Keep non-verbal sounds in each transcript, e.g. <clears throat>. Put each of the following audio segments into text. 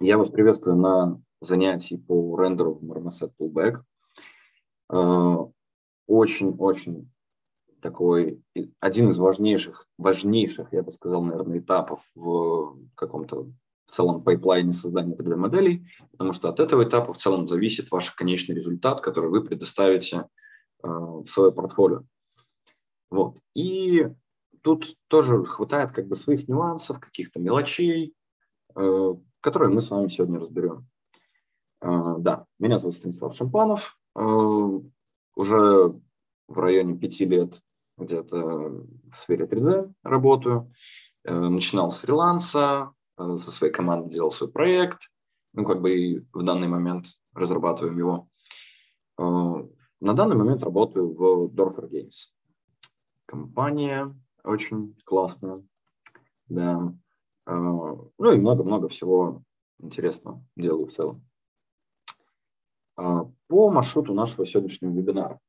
Я вас приветствую на занятии по рендеру в Marmoset Toolback. Очень-очень такой, один из важнейших, важнейших, я бы сказал, наверное, этапов в каком-то в целом пайплайне создания 3D-моделей, потому что от этого этапа в целом зависит ваш конечный результат, который вы предоставите э, в свое портфолио. Вот. И тут тоже хватает как бы своих нюансов, каких-то мелочей, э, которые мы с вами сегодня разберем. Э, да, меня зовут Станислав Шампанов. Э, уже в районе пяти лет где-то в сфере 3D работаю. Э, начинал с фриланса, э, со своей командой делал свой проект. Ну, как бы и в данный момент разрабатываем его. Э, на данный момент работаю в Dorfer Games. Компания очень классная. Да. Ну и много-много всего интересного делаю в целом. По маршруту нашего сегодняшнего вебинара.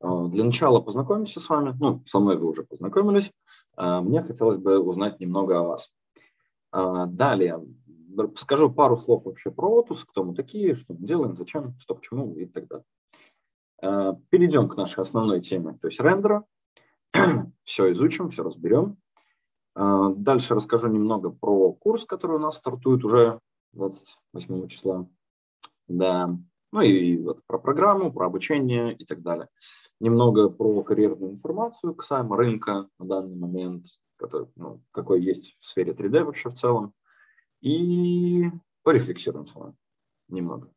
А, для начала познакомимся с вами. Ну, со мной вы уже познакомились. А, мне хотелось бы узнать немного о вас. А, далее скажу пару слов вообще про Otus, кто мы такие, что мы делаем, зачем, что, почему и так далее. Перейдем к нашей основной теме, то есть рендера. <clears throat> все изучим, все разберем. Дальше расскажу немного про курс, который у нас стартует уже 28 числа. Да. Ну и вот про программу, про обучение и так далее немного про карьерную информацию касаемо рынка на данный момент, который, ну, какой есть в сфере 3D вообще в целом, и порефлексируем с вами немного.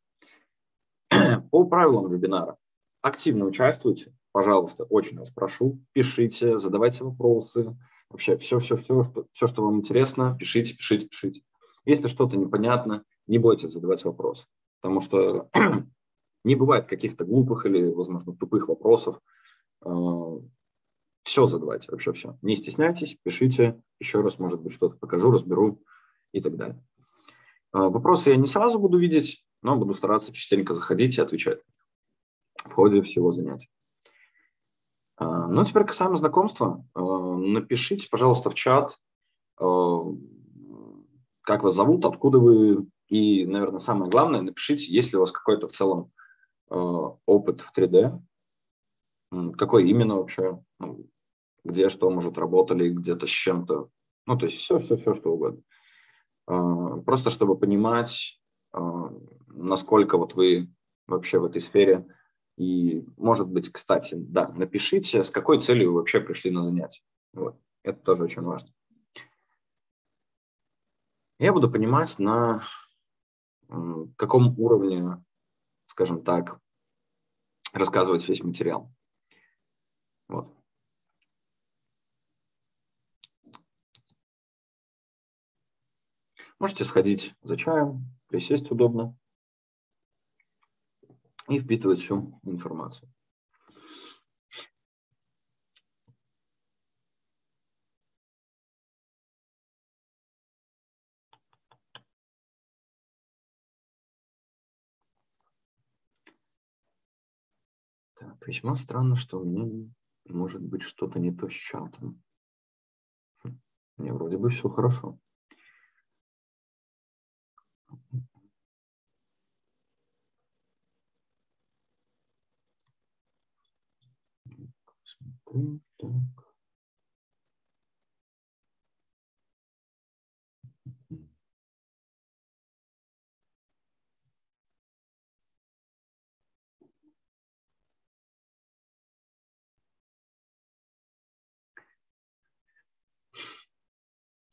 <clears throat> По правилам вебинара. Активно участвуйте, пожалуйста, очень вас прошу, пишите, задавайте вопросы, вообще все-все-все, что, все, что вам интересно, пишите, пишите, пишите. Если что-то непонятно, не бойтесь задавать вопрос, потому что <clears throat> Не бывает каких-то глупых или, возможно, тупых вопросов. А, все задавайте, вообще все. Не стесняйтесь, пишите. Еще раз, может быть, что-то покажу, разберу и так далее. А, вопросы я не сразу буду видеть, но буду стараться частенько заходить и отвечать в ходе всего занятия. А, ну, теперь касаемо знакомства. Напишите, пожалуйста, в чат, как вас зовут, откуда вы, и, наверное, самое главное, напишите, есть ли у вас какой-то в целом опыт в 3D, какой именно вообще, ну, где что, может, работали где-то с чем-то, ну, то есть все-все-все, что угодно. Просто чтобы понимать, насколько вот вы вообще в этой сфере, и, может быть, кстати, да, напишите, с какой целью вы вообще пришли на занятие. Вот. Это тоже очень важно. Я буду понимать, на каком уровне скажем так, рассказывать весь материал. Вот. Можете сходить за чаем, присесть удобно и впитывать всю информацию. Так, весьма странно, что у меня может быть что-то не то с чатом. Хм, мне вроде бы все хорошо. Так.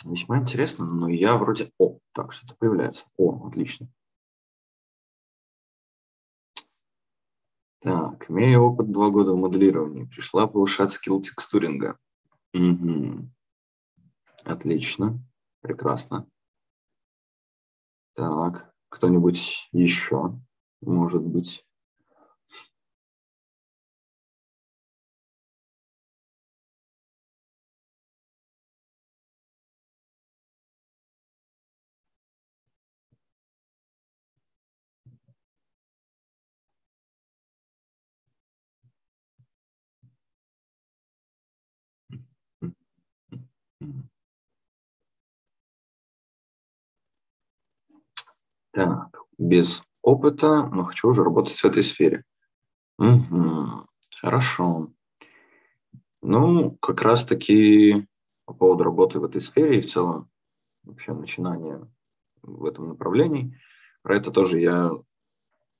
Весьма интересно, но я вроде... О, так, что-то появляется. О, отлично. Так, имея опыт два года в моделировании, пришла повышать скилл текстуринга. Угу. Отлично, прекрасно. Так, кто-нибудь еще, может быть? Так, без опыта, но хочу уже работать в этой сфере. Угу, хорошо. Ну, как раз-таки по поводу работы в этой сфере и в целом вообще начинания в этом направлении, про это тоже я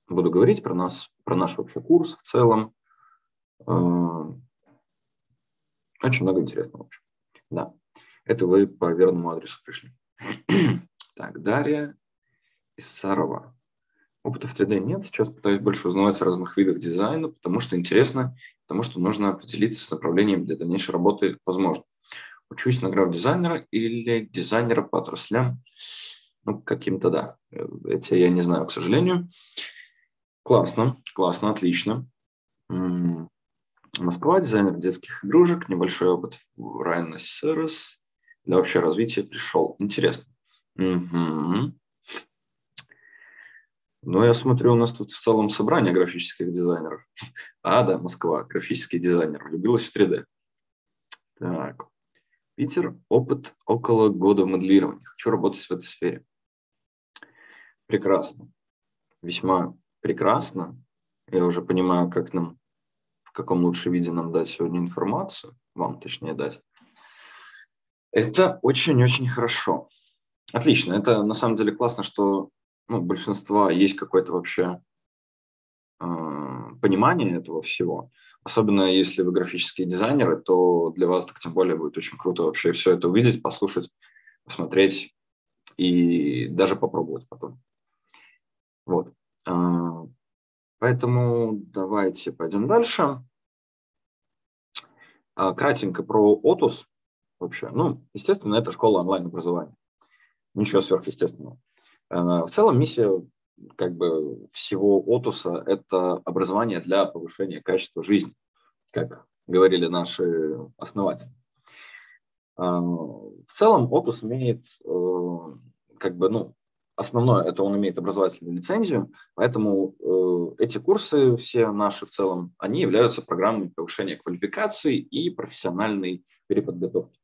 буду говорить, про нас, про наш вообще курс в целом. А, очень много интересного вообще. Да, это вы по верному адресу пришли. <clears throat> так, Дарья из Сарова. Опыта в 3D нет. Сейчас пытаюсь больше узнавать о разных видах дизайна, потому что интересно, потому что нужно определиться с направлением для дальнейшей работы, возможно. Учусь на граф-дизайнера или дизайнера по отраслям. Ну, каким-то, да. Эти я не знаю, к сожалению. Классно, классно, отлично. Москва, дизайнер детских игрушек, небольшой опыт в Service. Для общего развития пришел. Интересно. Угу. Ну, я смотрю, у нас тут в целом собрание графических дизайнеров. <laughs> А, да, Москва, графический дизайнер, влюбилась в 3D. Так, Питер, опыт около года в моделировании. Хочу работать в этой сфере. Прекрасно. Весьма прекрасно. Я уже понимаю, как нам, в каком лучшем виде нам дать сегодня информацию, вам точнее дать. Это очень-очень хорошо. Отлично. Это на самом деле классно, что ну, большинства есть какое-то вообще э, понимание этого всего. Особенно если вы графические дизайнеры, то для вас так тем более будет очень круто вообще все это увидеть, послушать, посмотреть и даже попробовать потом. Вот. Э, поэтому давайте пойдем дальше. Э, кратенько про Отус вообще. Ну, естественно, это школа онлайн-образования. Ничего сверхъестественного. Э, в целом миссия как бы всего Отуса – это образование для повышения качества жизни, как говорили наши основатели. Э, в целом Отус имеет э, как бы, ну, основное, это он имеет образовательную лицензию, поэтому эти курсы все наши в целом, они являются программой повышения квалификации и профессиональной переподготовки.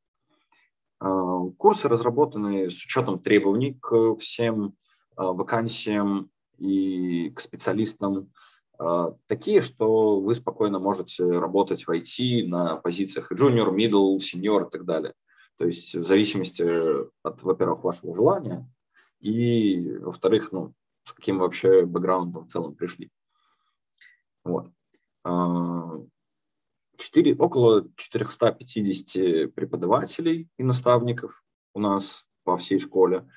А, курсы разработаны с учетом требований к всем а, вакансиям и к специалистам, а, такие, что вы спокойно можете работать в IT на позициях junior, middle, senior и так далее. То есть в зависимости от, во-первых, вашего желания и, во-вторых, ну, с каким вообще бэкграундом в целом пришли. Вот. 4, около 450 преподавателей и наставников у нас по всей школе.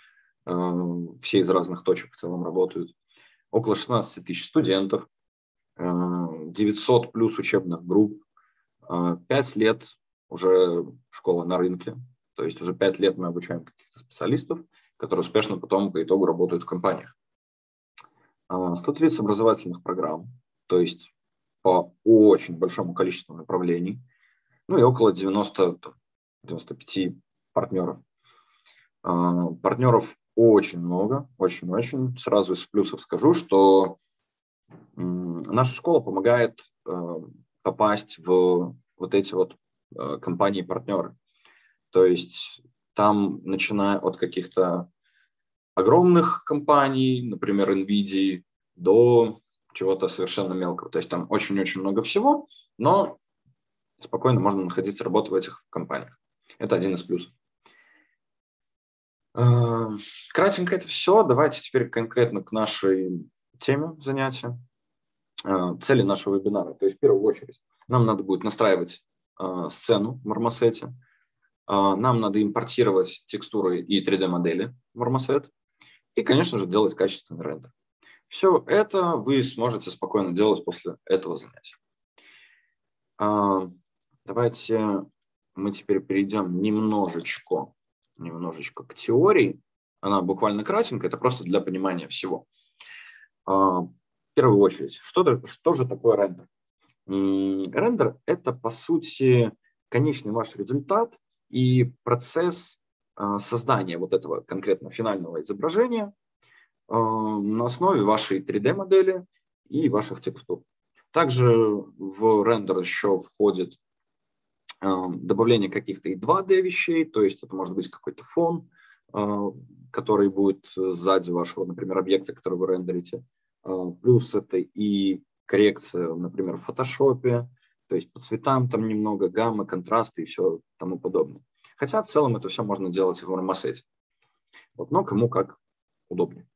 Э, все из разных точек в целом работают. Около 16 тысяч студентов, 900 э, плюс учебных групп, 5 э, лет уже школа на рынке, то есть уже 5 лет мы обучаем каких-то специалистов, которые успешно потом по итогу работают в компаниях. 130 образовательных программ, то есть по очень большому количеству направлений, ну и около 90, 95 партнеров. А, партнеров очень много, очень-очень. Сразу из плюсов скажу, что наша школа помогает а, попасть в вот эти вот а, компании-партнеры. То есть там, начиная от каких-то огромных компаний, например, NVIDIA, до чего-то совершенно мелкого. То есть там очень-очень много всего, но спокойно можно находиться, работать в этих компаниях. Это один из плюсов. А, кратенько это все. Давайте теперь конкретно к нашей теме занятия. А, цели нашего вебинара. То есть в первую очередь нам надо будет настраивать а, сцену в Marmoset. Нам надо импортировать текстуры и 3D-модели в Marmoset. И, конечно же, делать качественный рендер. Все это вы сможете спокойно делать после этого занятия. А, давайте мы теперь перейдем немножечко, немножечко к теории. Она буквально кратенькая, это просто для понимания всего. А, в первую очередь, что, что же такое рендер? Рендер – это, по сути, конечный ваш результат и процесс а, создания вот этого конкретно финального изображения – на основе вашей 3D-модели и ваших текстур. Также в рендер еще входит э, добавление каких-то и 2D вещей, то есть это может быть какой-то фон, который будет сзади вашего, например, объекта, который вы рендерите. Плюс это и коррекция, например, в фотошопе, то есть по цветам там немного, гаммы, контрасты и все тому подобное. Хотя в целом это все можно делать в Marmoset. Вот, но кому как удобнее.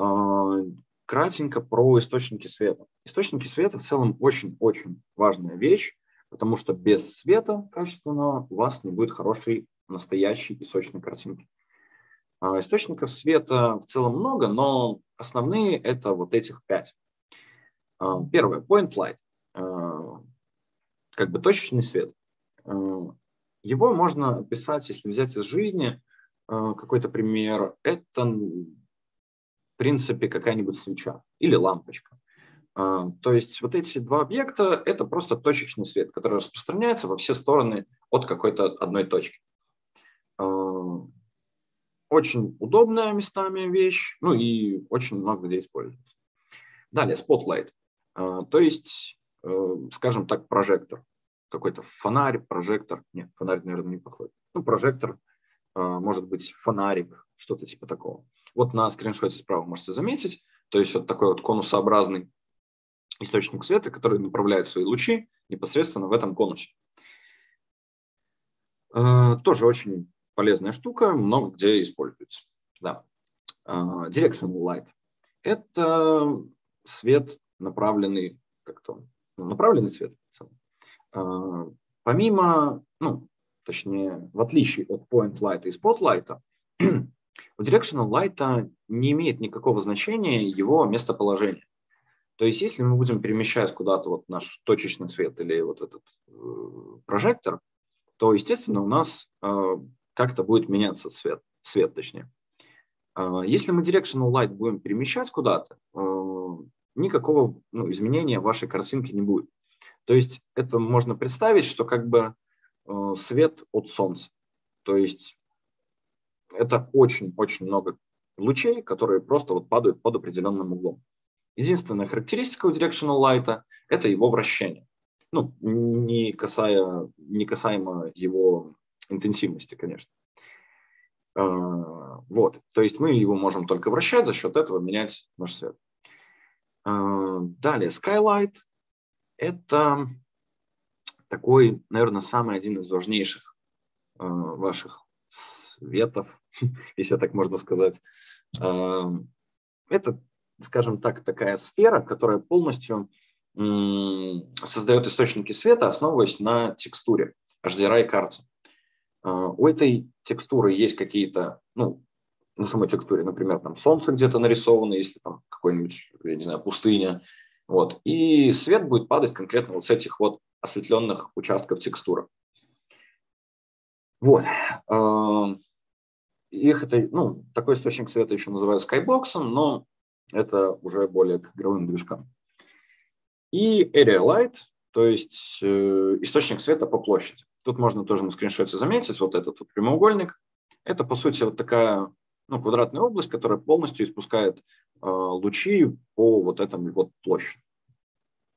А, кратенько про источники света. Источники света в целом очень-очень важная вещь, потому что без света качественного у вас не будет хорошей настоящей песочной картинки. А, источников света в целом много, но основные это вот этих пять. А, первое, point light, как бы точечный свет. Его можно описать, если взять из жизни какой-то пример, это принципе какая-нибудь свеча или лампочка. То есть вот эти два объекта – это просто точечный свет, который распространяется во все стороны от какой-то одной точки. Очень удобная местами вещь, ну и очень много где используется. Далее, spotlight. То есть, э, скажем так, прожектор какой-то фонарь, прожектор. Нет, фонарь, наверное, не подходит. Ну, прожектор, а, может быть, фонарик, что-то типа такого. Вот на скриншоте справа можете заметить. То есть вот такой вот конусообразный источник света, который направляет свои лучи непосредственно в этом конусе. А, тоже очень полезная штука, много где используется. Да. А, directional light – это свет, направленный как-то, ну, направленный свет. А, помимо, ну, точнее, в отличие от point light и spotlight, у directional light не имеет никакого значения его местоположение. То есть, если мы будем перемещать куда-то вот наш точечный свет или вот этот э, прожектор, то, естественно, у нас э, как-то будет меняться цвет, свет точнее. Э, если мы directional light будем перемещать куда-то, э, никакого ну, изменения вашей картинки не будет. То есть это можно представить, что как бы э, свет от солнца. То есть это очень-очень много лучей, которые просто вот падают под определенным углом. Единственная характеристика у Directional Light – это его вращение. Ну, не, касая, не касаемо его интенсивности, конечно. Э, вот, то есть мы его можем только вращать, за счет этого менять наш свет. Э, далее, Skylight это такой, наверное, самый один из важнейших ваших светов, <laughs> если так можно сказать. Это, скажем так, такая сфера, которая полностью создает источники света, основываясь на текстуре HDRI карте. Э, у этой текстуры есть какие-то, ну, на самой текстуре, например, там солнце где-то нарисовано, если там какой-нибудь, я не знаю, пустыня, вот. И свет будет падать конкретно вот с этих вот осветленных участков текстуры. Вот. Их это, ну, такой источник света еще называют скайбоксом, но это уже более к игровым движкам. И area light, то есть э, источник света по площади. Тут можно тоже на скриншоте заметить вот этот вот прямоугольник. Это, по сути, вот такая ну, квадратная область, которая полностью испускает э, лучи по вот этому вот площади.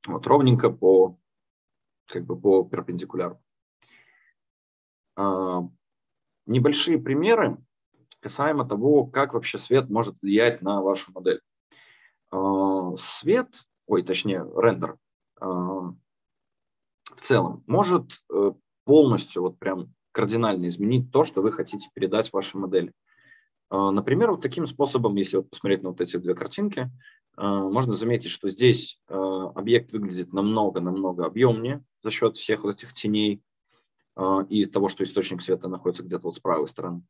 Вот ровненько по, как бы по перпендикуляру. Э, небольшие примеры касаемо того, как вообще свет может влиять на вашу модель. Э, свет, ой, точнее, рендер э, в целом может э, полностью вот прям кардинально изменить то, что вы хотите передать вашей модели. Например, вот таким способом, если вот посмотреть на вот эти две картинки, можно заметить, что здесь объект выглядит намного-намного объемнее за счет всех вот этих теней и того, что источник света находится где-то вот с правой стороны.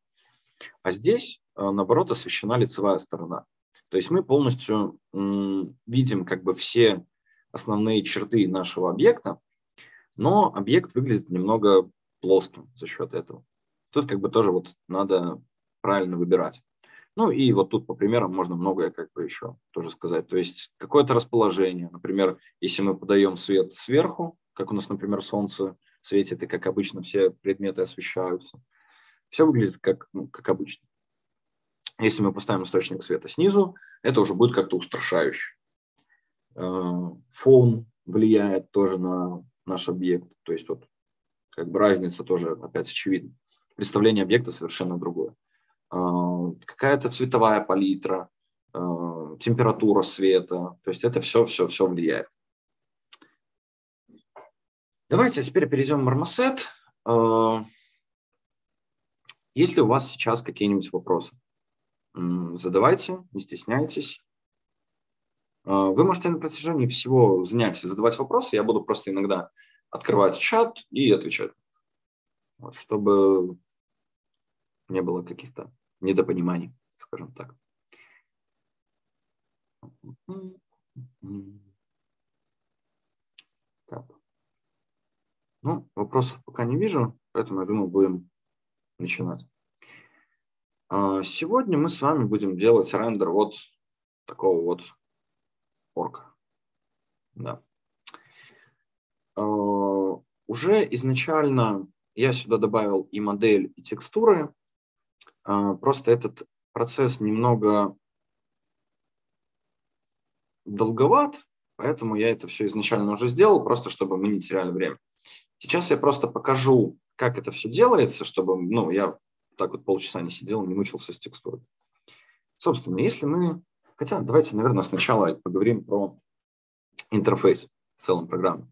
А здесь, наоборот, освещена лицевая сторона. То есть мы полностью видим как бы все основные черты нашего объекта, но объект выглядит немного плоским за счет этого. Тут как бы тоже вот надо правильно выбирать. Ну и вот тут по примерам можно многое как бы еще тоже сказать. То есть какое-то расположение. Например, если мы подаем свет сверху, как у нас, например, солнце светит, и как обычно все предметы освещаются, все выглядит как, ну, как обычно. Если мы поставим источник света снизу, это уже будет как-то устрашающе. Э, фон влияет тоже на наш объект. То есть вот как бы разница тоже опять очевидна. Представление объекта совершенно другое. какая-то цветовая палитра, температура света. То есть это все-все-все влияет. Давайте теперь перейдем в Marmoset. Есть ли у вас сейчас какие-нибудь вопросы? Задавайте, не стесняйтесь. Вы можете на протяжении всего занятия задавать вопросы. Я буду просто иногда открывать чат и отвечать. Вот, чтобы не было каких-то недопониманий, скажем так. Так. Ну, вопросов пока не вижу, поэтому я думаю, будем начинать. А, сегодня мы с вами будем делать рендер вот такого вот орка. Да. А, уже изначально я сюда добавил и модель, и текстуры. А, просто этот процесс немного долговат, поэтому я это все изначально уже сделал, просто чтобы мы не теряли время. Сейчас я просто покажу, как это все делается, чтобы ну, я так вот полчаса не сидел, не мучился с текстурой. Собственно, если мы... Хотя давайте, наверное, сначала поговорим про интерфейс в целом программы.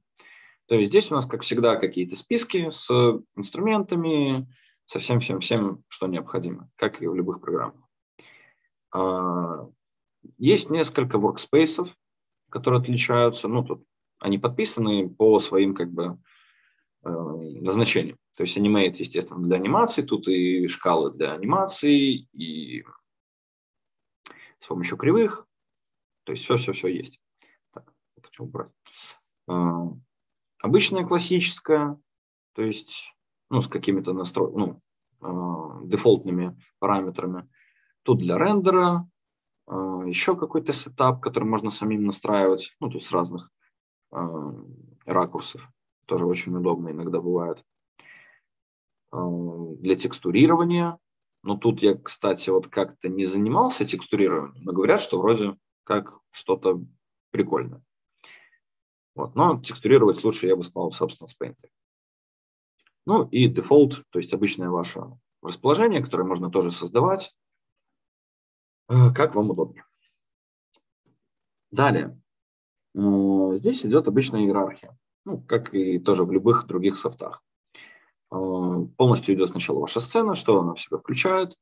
То есть здесь у нас, как всегда, какие-то списки с инструментами, со всем-всем-всем, что необходимо, как и в любых программах. А, есть несколько workspace, которые отличаются, ну, тут они подписаны по своим, как бы, назначением. То есть Animate, естественно, для анимации, тут и шкалы для анимации, и с помощью кривых. То есть все-все-все есть. Так, хочу убрать. Э, обычная классическая, то есть ну, с какими-то настрой, ну, э, дефолтными параметрами. Тут для рендера, еще какой-то сетап, который можно самим настраивать, ну, тут с разных ракурсов тоже очень удобно иногда бывает. Для текстурирования. Но тут я, кстати, вот как-то не занимался текстурированием, но говорят, что вроде как что-то прикольное. Вот. Но текстурировать лучше я бы сказал в Substance Paint. Ну и дефолт, то есть обычное ваше расположение, которое можно тоже создавать, э, как вам удобнее. Далее. Здесь идет обычная иерархия ну, как и тоже в любых других софтах. А, полностью идет сначала ваша сцена, что она в себя включает.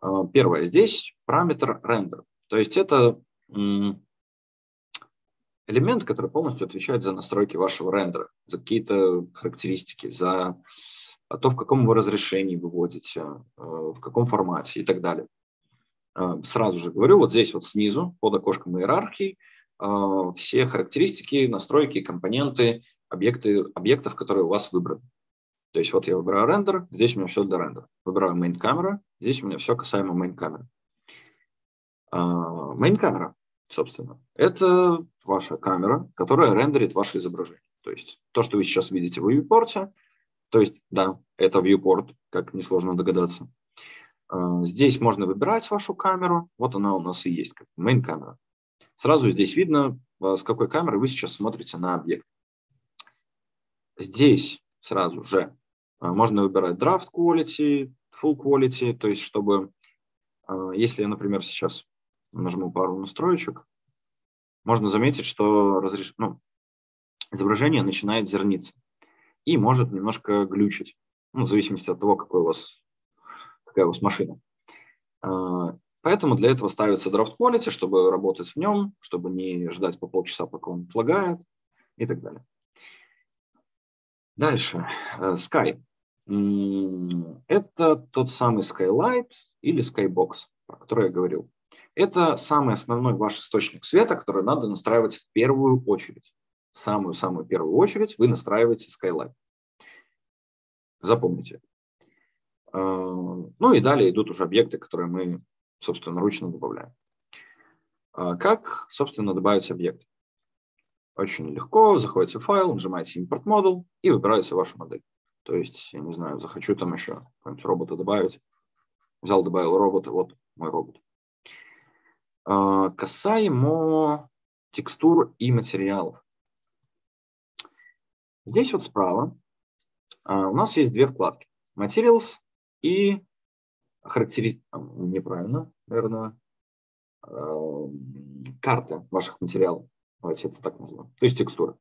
А, первое, здесь параметр render. То есть это элемент, который полностью отвечает за настройки вашего рендера, за какие-то характеристики, за то, в каком вы разрешении выводите, а, в каком формате и так далее. Сразу же говорю, вот здесь вот снизу, под окошком иерархии, а, все характеристики, настройки, компоненты, объекты, объектов, которые у вас выбраны. То есть вот я выбираю рендер, здесь у меня все для рендера. Выбираю main камера, здесь у меня все касаемо main камеры. А, main камера, собственно, это ваша камера, которая рендерит ваше изображение. То есть то, что вы сейчас видите в viewport, то есть, да, это viewport, как несложно догадаться. А, здесь можно выбирать вашу камеру, вот она у нас и есть, как main камера. Сразу здесь видно, э, с какой камеры вы сейчас смотрите на объект. Здесь сразу же э, можно выбирать Draft Quality, Full Quality, то есть чтобы, э, если я, например, сейчас нажму пару настроечек, можно заметить, что разреш... ну, изображение начинает зерниться и может немножко глючить, ну, в зависимости от того, какой у вас, какая у вас машина. Поэтому для этого ставится draft quality, чтобы работать в нем, чтобы не ждать по полчаса, пока он отлагает и так далее. Дальше. Э, Sky. Это тот самый Skylight или Skybox, про который я говорил. Это самый основной ваш источник света, который надо настраивать в первую очередь. Самую-самую первую очередь вы настраиваете Skylight. Запомните. Э, ну и далее идут уже объекты, которые мы собственно, ручно добавляем. А как, собственно, добавить объект? Очень легко. Заходите в файл, нажимаете Import Model и выбираете вашу модель. То есть, я не знаю, захочу там еще какого-нибудь робота добавить. Взял, добавил робота, вот мой робот. А, касаемо текстур и материалов. Здесь вот справа а, у нас есть две вкладки. Materials и характери... неправильно, наверное, карты ваших материалов. Давайте это так назовем. То есть текстуры.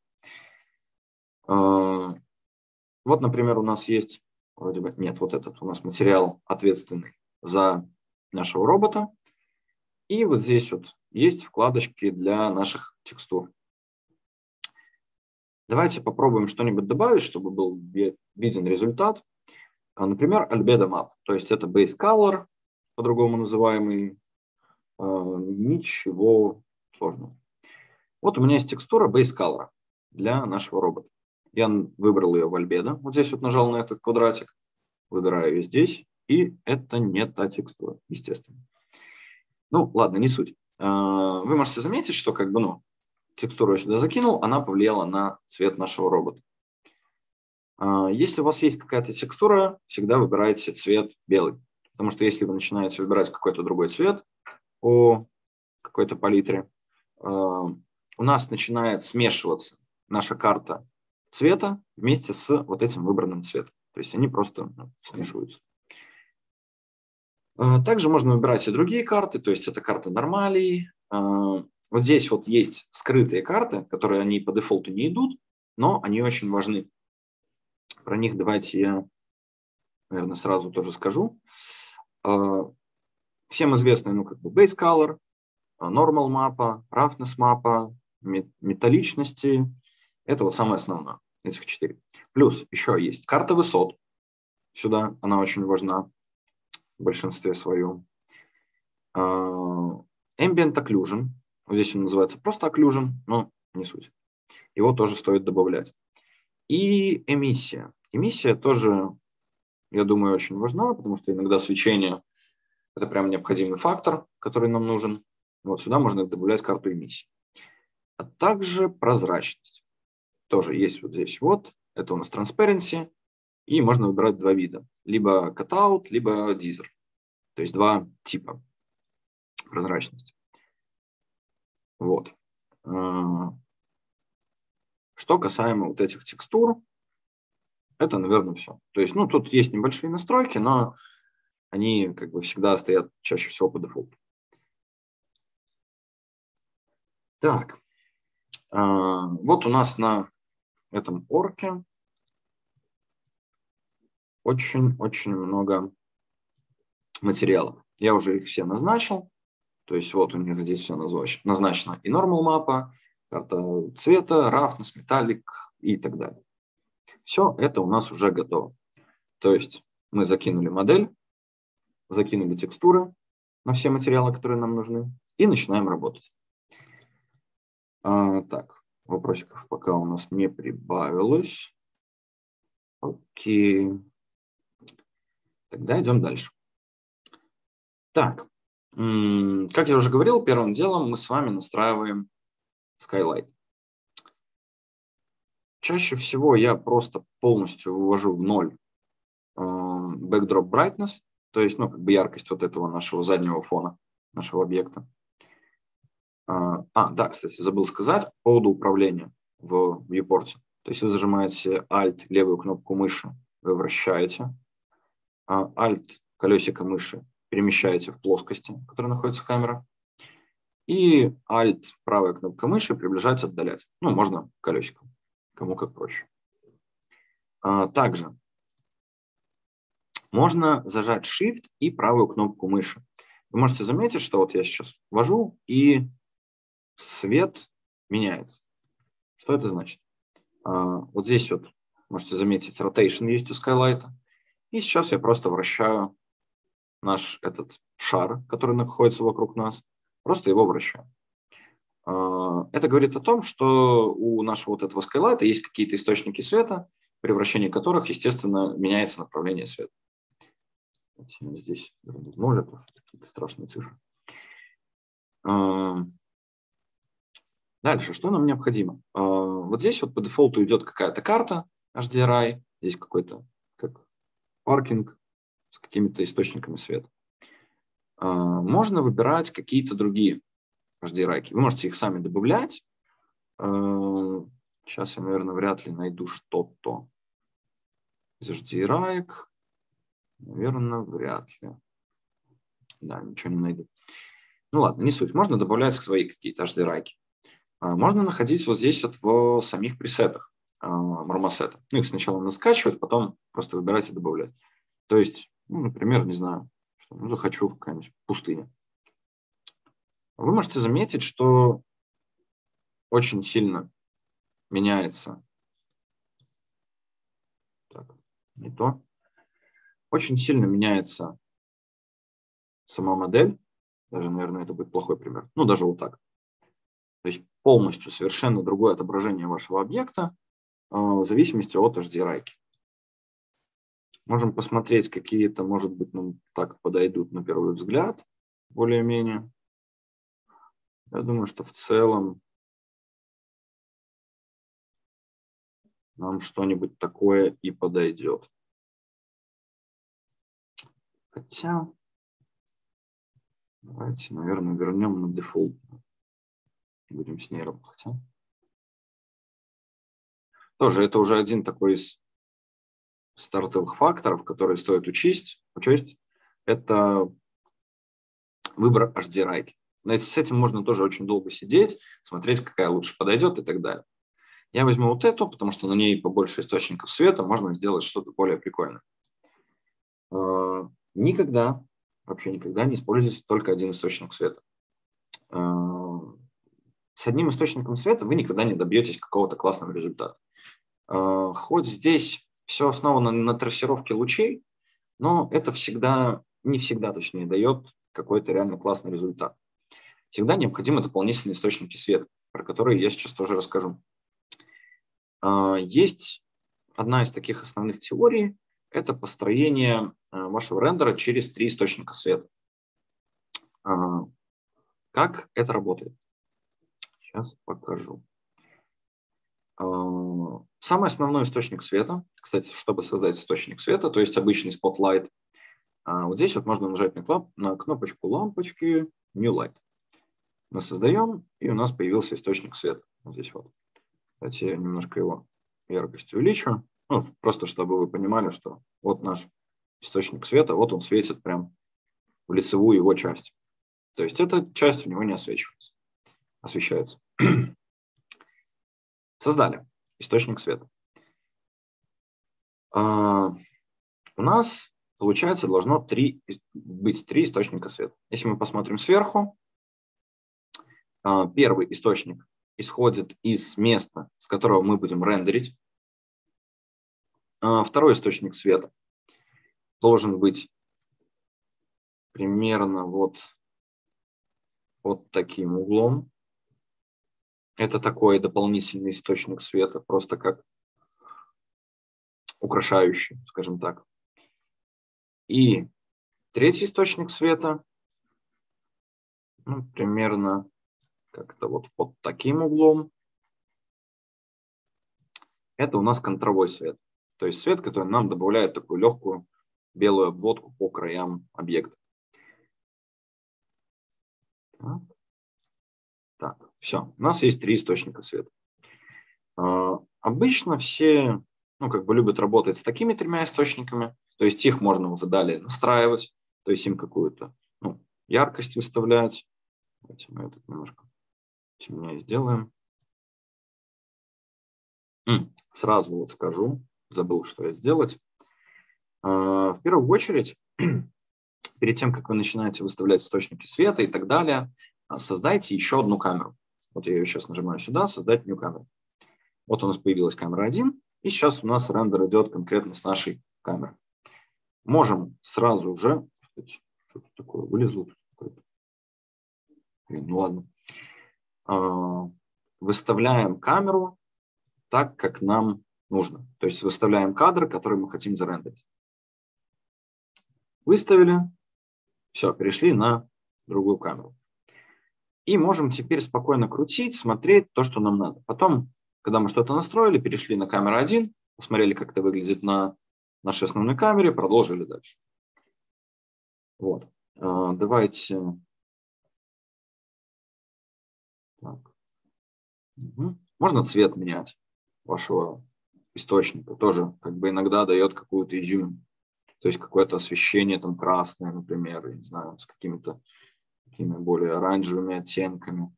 Вот, например, у нас есть, вроде бы, нет, вот этот у нас материал ответственный за нашего робота. И вот здесь вот есть вкладочки для наших текстур. Давайте попробуем что-нибудь добавить, чтобы был виден результат. А, например, Albedo Map, то есть это Base Color, по-другому называемый. А, ничего сложного. Вот у меня есть текстура Base Color для нашего робота. Я выбрал ее в Albedo. Вот здесь вот нажал на этот квадратик. Выбираю ее здесь. И это не та текстура, естественно. Ну, ладно, не суть. А, вы можете заметить, что как бы, ну, текстуру я сюда закинул, она повлияла на цвет нашего робота. А, если у вас есть какая-то текстура, всегда выбирайте цвет белый. Потому что если вы начинаете выбирать какой-то другой цвет по какой-то палитре, а, у нас начинает смешиваться наша карта цвета вместе с вот этим выбранным цветом. То есть они просто ну, смешиваются. А, также можно выбирать и другие карты, то есть это карта нормалей. Вот здесь вот есть скрытые карты, которые они по дефолту не идут, но они очень важны. Про них давайте я, наверное, сразу тоже скажу. А, всем известны, ну, как бы base color, normal мапа, roughness мапа, металличности. Это вот самое основное, этих четыре. Плюс еще есть карта высот. Сюда она очень важна в большинстве своем. А, ambient occlusion. Здесь он называется просто occlusion, но не суть. Его тоже стоит добавлять. И эмиссия. Эмиссия тоже, я думаю, очень важна, потому что иногда свечение – это прям необходимый фактор, который нам нужен. Вот сюда можно добавлять карту эмиссии. А также прозрачность. Тоже есть вот здесь вот. Это у нас transparency. И можно выбирать два вида. Либо cutout, либо deezer. То есть два типа прозрачности. Вот. Что касаемо вот этих текстур, это, наверное, все. То есть, ну, тут есть небольшие настройки, но они как бы всегда стоят чаще всего по дефолту. Так, а, вот у нас на этом орке очень-очень много материалов. Я уже их все назначил. То есть вот у них здесь все назначено. И normal мапа, карта цвета, roughness, metallic и так далее. Все это у нас уже готово. То есть мы закинули модель, закинули текстуры на все материалы, которые нам нужны, и начинаем работать. А, так, вопросиков пока у нас не прибавилось. Окей. Тогда идем дальше. Так, как я уже говорил, первым делом мы с вами настраиваем Skylight. Чаще всего я просто полностью вывожу в ноль э, backdrop brightness, то есть ну, как бы яркость вот этого нашего заднего фона, нашего объекта. А, а да, кстати, забыл сказать по поводу управления в viewport. То есть вы зажимаете Alt, левую кнопку мыши, вы вращаете. А, Alt, колесико мыши, перемещаете в плоскости, в которой находится камера. И Alt, правая кнопка мыши, приближать, отдалять. Ну, можно колесиком, кому как проще. А, также можно зажать Shift и правую кнопку мыши. Вы можете заметить, что вот я сейчас ввожу, и свет меняется. Что это значит? А, вот здесь вот можете заметить, rotation есть у Skylight. И сейчас я просто вращаю наш этот шар, который находится вокруг нас, просто его вращаем. А, это говорит о том, что у нашего вот этого скайлайта есть какие-то источники света, при вращении которых, естественно, меняется направление света. Здесь ноль, это какие-то страшные цифры. А, дальше, что нам необходимо? А, вот здесь вот по дефолту идет какая-то карта HDRI, здесь какой-то как паркинг, с какими-то источниками света. А, можно выбирать какие-то другие HDRI. Вы можете их сами добавлять. А, сейчас я, наверное, вряд ли найду что-то из HDRI. Наверное, вряд ли. Да, ничего не найду. Ну ладно, не суть. Можно добавлять свои какие-то HDRI. А, можно находить вот здесь вот в самих пресетах мармосета. Ну, их сначала надо скачивать, потом просто выбирать и добавлять. То есть, ну, например, не знаю, ну, захочу в какая-нибудь пустыня. Вы можете заметить, что очень сильно меняется. Так, не то. Очень сильно меняется сама модель. Даже, наверное, это будет плохой пример. Ну, даже вот так. То есть полностью совершенно другое отображение вашего объекта э, в зависимости от HDRI. Можем посмотреть, какие-то, может быть, нам так подойдут на первый взгляд, более-менее. Я думаю, что в целом нам что-нибудь такое и подойдет. Хотя, давайте, наверное, вернем на дефолт. Будем с ней работать. Хотя. Тоже это уже один такой из стартовых факторов, которые стоит учесть, учесть это выбор HDRI. Но с этим можно тоже очень долго сидеть, смотреть, какая лучше подойдет и так далее. Я возьму вот эту, потому что на ней побольше источников света, можно сделать что-то более прикольное. А, никогда, вообще никогда не используйте только один источник света. А, с одним источником света вы никогда не добьетесь какого-то классного результата. А, хоть здесь все основано на трассировке лучей, но это всегда, не всегда точнее, дает какой-то реально классный результат. Всегда необходимы дополнительные источники света, про которые я сейчас тоже расскажу. А, есть одна из таких основных теорий, это построение а, вашего рендера через три источника света. А, как это работает? Сейчас покажу. Самый основной источник света, кстати, чтобы создать источник света, то есть обычный spotlight, вот здесь вот можно нажать на, кнопочку лампочки New Light. Мы создаем, и у нас появился источник света. Вот здесь вот. Давайте я немножко его яркость увеличу. Ну, просто чтобы вы понимали, что вот наш источник света, вот он светит прям в лицевую его часть. То есть эта часть у него не освещается. освещается. Создали источник света. А, у нас, получается, должно три, быть три источника света. Если мы посмотрим сверху, а, первый источник исходит из места, с которого мы будем рендерить. А, второй источник света должен быть примерно вот, вот таким углом. Это такой дополнительный источник света, просто как украшающий, скажем так. И третий источник света, ну, примерно как-то вот под таким углом. Это у нас контровой свет. То есть свет, который нам добавляет такую легкую белую обводку по краям объекта. Так. Все. У нас есть три источника света. А, обычно все ну, как бы любят работать с такими тремя источниками. То есть их можно уже далее настраивать. То есть им какую-то ну, яркость выставлять. Давайте мы этот немножко темнее сделаем. Сразу вот скажу, забыл, что я сделать. А, в первую очередь, <clears throat> перед тем, как вы начинаете выставлять источники света и так далее, создайте еще одну камеру. Вот я ее сейчас нажимаю сюда, создать new камеру. Вот у нас появилась камера 1, и сейчас у нас рендер идет конкретно с нашей камеры. Можем сразу же, что-то такое вылезло, ну ладно, а, выставляем камеру так, как нам нужно. То есть выставляем кадр, который мы хотим зарендерить. Выставили. Все, перешли на другую камеру. И можем теперь спокойно крутить, смотреть то, что нам надо. Потом, когда мы что-то настроили, перешли на камеру 1, посмотрели, как это выглядит на нашей основной камере, продолжили дальше. Вот. А, давайте так. Угу. Можно цвет менять вашего источника. Тоже как бы иногда дает какую-то изюминку. То есть какое-то освещение там красное, например, я не знаю, с какими-то такими более оранжевыми оттенками.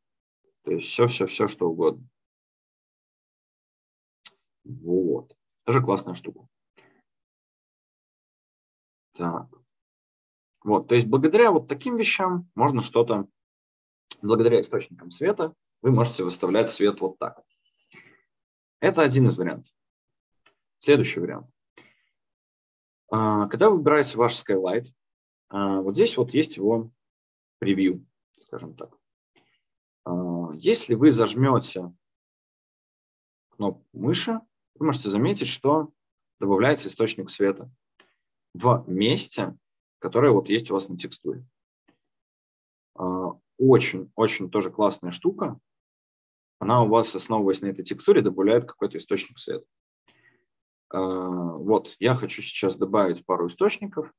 То есть все-все-все, что угодно. Вот. Тоже классная штука. Так. Вот, то есть благодаря вот таким вещам можно что-то, благодаря источникам света, вы можете выставлять свет вот так. Это один из вариантов. Следующий вариант. А, когда вы выбираете ваш Skylight, а, вот здесь вот есть его превью, скажем так. А, если вы зажмете кнопку мыши, вы можете заметить, что добавляется источник света в месте, которое вот есть у вас на текстуре. Очень-очень тоже классная штука. Она у вас, основываясь на этой текстуре, добавляет какой-то источник света. Вот, я хочу сейчас добавить пару источников.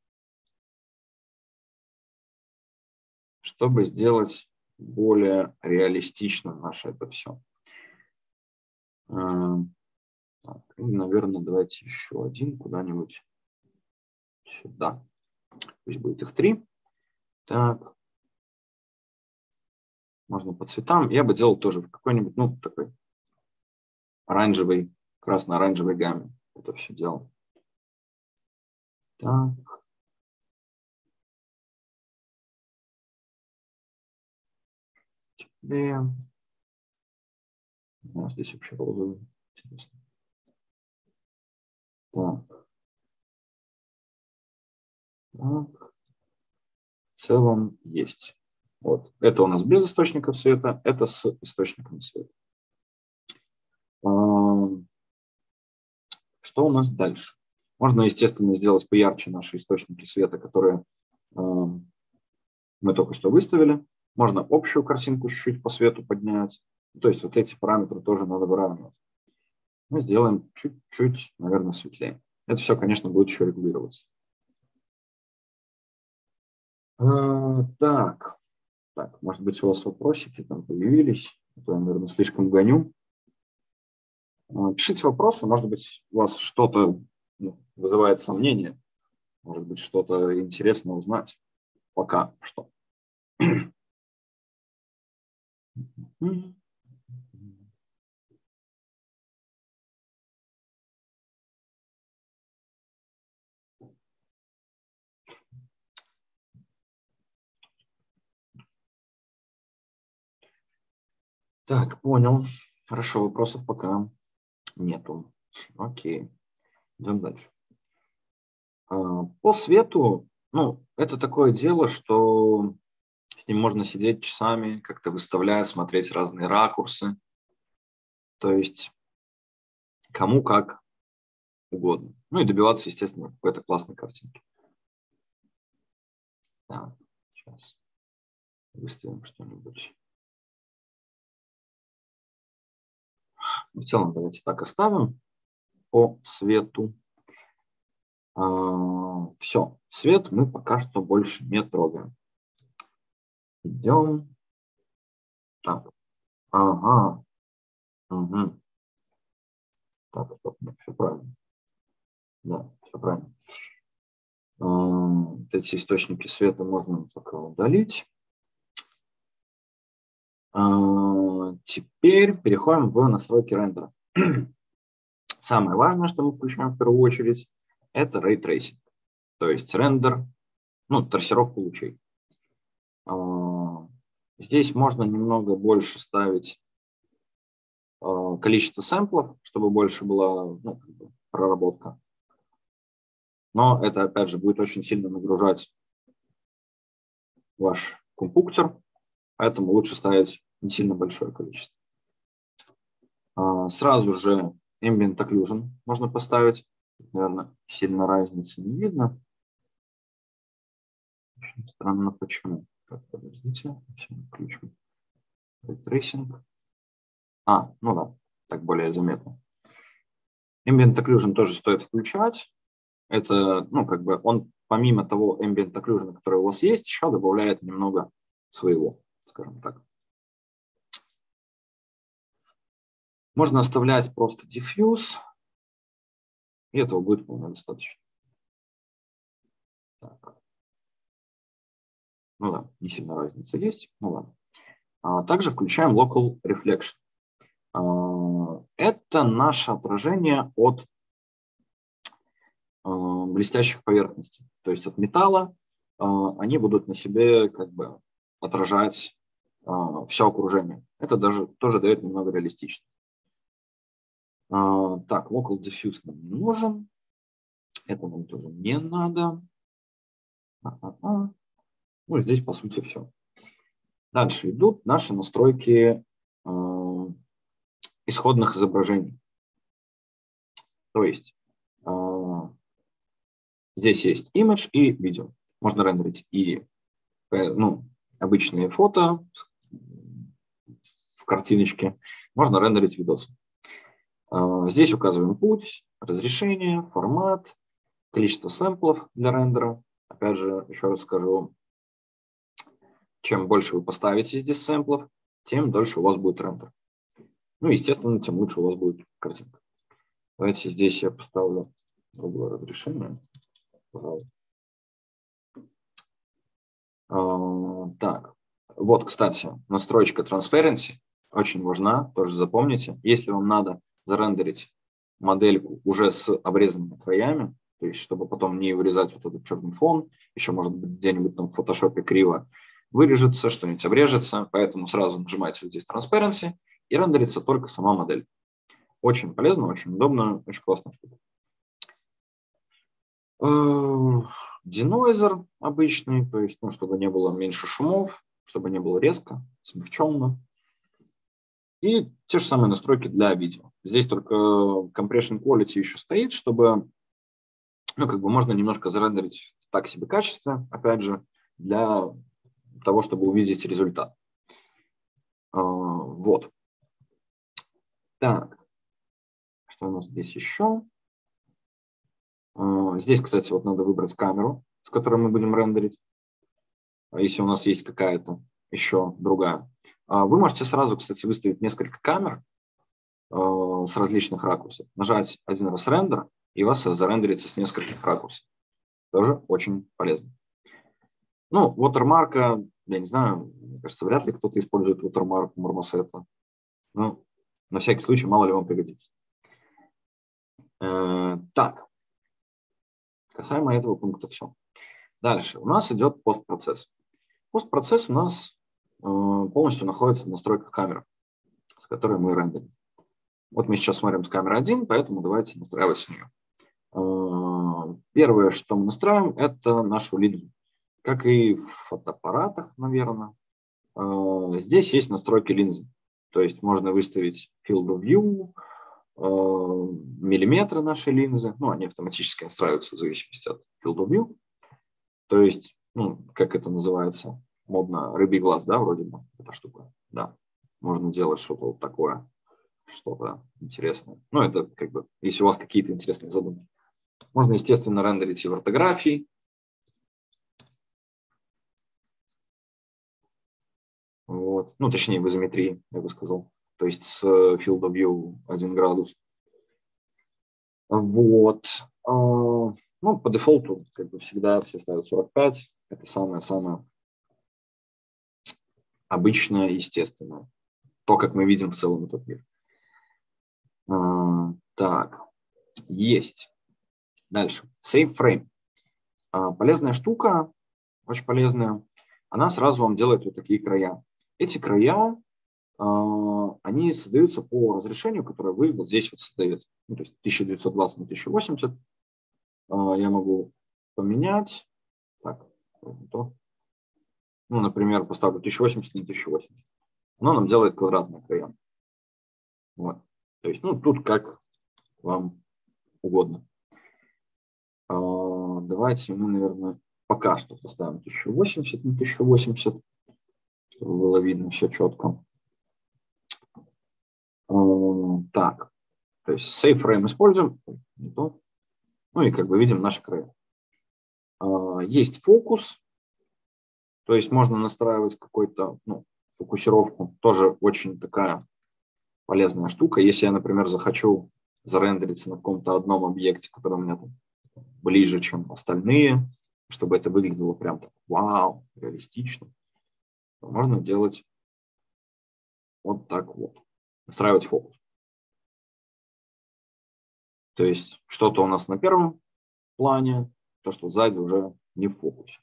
Чтобы сделать более реалистично наше это все. Эм, так, и, наверное, давайте еще один куда-нибудь сюда. Пусть будет их три. Так. Можно по цветам. Я бы делал тоже в какой-нибудь, ну, такой оранжевой, красно-оранжевой гамме. Это все дело. Так. Да. У нас здесь вообще розовый. Интересно. Так. Так. В целом есть. Вот. Это у нас без источников света, это с источником света. А, что у нас дальше? Можно, естественно, сделать поярче наши источники света, которые а, мы только что выставили. Можно общую картинку чуть-чуть по свету поднять. То есть вот эти параметры тоже надо выравнивать. Мы сделаем чуть-чуть, наверное, светлее. Это все, конечно, будет еще регулироваться. А, так, так, может быть, у вас вопросики там появились, а то я, наверное, слишком гоню. А, пишите вопросы, может быть, у вас что-то ну, вызывает сомнение, может быть, что-то интересно узнать. Пока что. Так, понял. Хорошо, вопросов пока нету. Окей. Идем дальше. А, по свету, ну, это такое дело, что с ним можно сидеть часами, как-то выставляя, смотреть разные ракурсы. То есть кому как угодно. Ну и добиваться, естественно, какой-то классной картинки. Так, сейчас выставим что-нибудь. В целом давайте так оставим по свету. А, все, свет мы пока что больше не трогаем. Идем. Так. Ага. Угу. Так, стоп, нет, все правильно. Да, все правильно. Эти источники света можно пока удалить. А, теперь переходим в настройки рендера. <clears throat> Самое важное, что мы включаем в первую очередь, это Ray Tracing, то есть рендер, ну, трассировку лучей. А, здесь можно немного больше ставить а, количество сэмплов, чтобы больше была ну, проработка. Но это, опять же, будет очень сильно нагружать ваш компуктор, поэтому лучше ставить не сильно большое количество. А, сразу же Ambient Occlusion можно поставить. Наверное, сильно разницы не видно. Очень странно, почему. Так, подождите, включим tracing. А, ну да, так более заметно. Ambient Occlusion тоже стоит включать. Это, ну, как бы он помимо того Ambient Occlusion, который у вас есть, еще добавляет немного своего, скажем так. Можно оставлять просто diffuse, и этого будет вполне достаточно. Ну да, не сильно разница есть. Ну ладно. А, также включаем Local Reflection. А, это наше отражение от а, блестящих поверхностей. То есть от металла они будут на себе как бы отражать все окружение. Это даже тоже дает немного реалистичность. Так, Local Diffuse нам не нужен. Это нам тоже не надо. Ну, здесь, по сути, все. Дальше идут наши настройки э, исходных изображений. То есть э, здесь есть image и видео. Можно рендерить и э, ну, обычные фото в картиночке, можно рендерить видосы. Э, здесь указываем путь, разрешение, формат, количество сэмплов для рендера. Опять же, еще раз скажу, чем больше вы поставите здесь сэмплов, тем дольше у вас будет рендер. Ну, естественно, тем лучше у вас будет картинка. Давайте здесь я поставлю другое разрешение. А, так, вот, кстати, настройка Transparency очень важна, тоже запомните. Если вам надо зарендерить модельку уже с обрезанными краями, то есть чтобы потом не вырезать вот этот черный фон, еще может быть где-нибудь там в фотошопе криво вырежется, что-нибудь обрежется, поэтому сразу нажимаете вот здесь Transparency и рендерится только сама модель. Очень полезно, очень удобно, очень классная штука. Денойзер э, обычный, то есть, ну, чтобы не было меньше шумов, чтобы не было резко, смягченно. И те же самые настройки для видео. Здесь только compression quality еще стоит, чтобы, ну, как бы можно немножко зарендерить так себе качестве, опять же, для того, чтобы увидеть результат. А, вот. Так, что у нас здесь еще? А, здесь, кстати, вот надо выбрать камеру, с которой мы будем рендерить. А если у нас есть какая-то еще другая. Вы можете сразу, кстати, выставить несколько камер с различных ракурсов. Нажать один раз рендер, и у вас зарендерится с нескольких ракурсов. Тоже очень полезно. Ну, watermark, я не знаю, мне кажется, вряд ли кто-то использует watermark мармосета. Ну, на всякий случай, мало ли вам пригодится. Э, так, касаемо этого пункта все. Дальше, у нас идет постпроцесс. Постпроцесс у нас э, полностью находится в настройках камеры, с которой мы рендерим. Вот мы сейчас смотрим с камеры 1, поэтому давайте настраивать с нее. Э, первое, что мы настраиваем, это нашу линзу. Как и в фотоаппаратах, наверное, э, здесь есть настройки линзы. То есть можно выставить field of view, э, миллиметры нашей линзы. Ну, они автоматически настраиваются в зависимости от field of view. То есть, ну, как это называется, модно, рыбий глаз, да, вроде бы, эта штука. Да, можно делать что-то вот такое, что-то интересное. Ну, это как бы, если у вас какие-то интересные задумки. Можно, естественно, рендерить и в ортографии, Вот. Ну, точнее, в изометрии, я бы сказал. То есть с э, field of view 1 градус. Вот. А, ну, по дефолту, как бы всегда все ставят 45. Это самое-самое обычное, естественное. То, как мы видим в целом этот мир. А, так, есть. Дальше. Save frame. А, полезная штука, очень полезная. Она сразу вам делает вот такие края. Эти края, а, они создаются по разрешению, которое вы вот здесь вот создаете. Ну, то есть 1920 на 1080. А, я могу поменять. Так, то. Ну, например, поставлю 1080 на 1080. Оно нам делает квадратные края. Вот. То есть, ну, тут как вам угодно. А, давайте мы, наверное, пока что поставим 1080 на 1080 чтобы было видно все четко. Так, то есть save frame используем. Ну и как бы видим наши края. А, есть фокус, то есть можно настраивать какой-то ну, фокусировку. Тоже очень такая полезная штука. Если я, например, захочу зарендериться на каком-то одном объекте, который у меня там ближе, чем остальные, чтобы это выглядело прям так вау, реалистично, то можно делать вот так вот, настраивать фокус. То есть что-то у нас на первом плане, то, что сзади уже не в фокусе.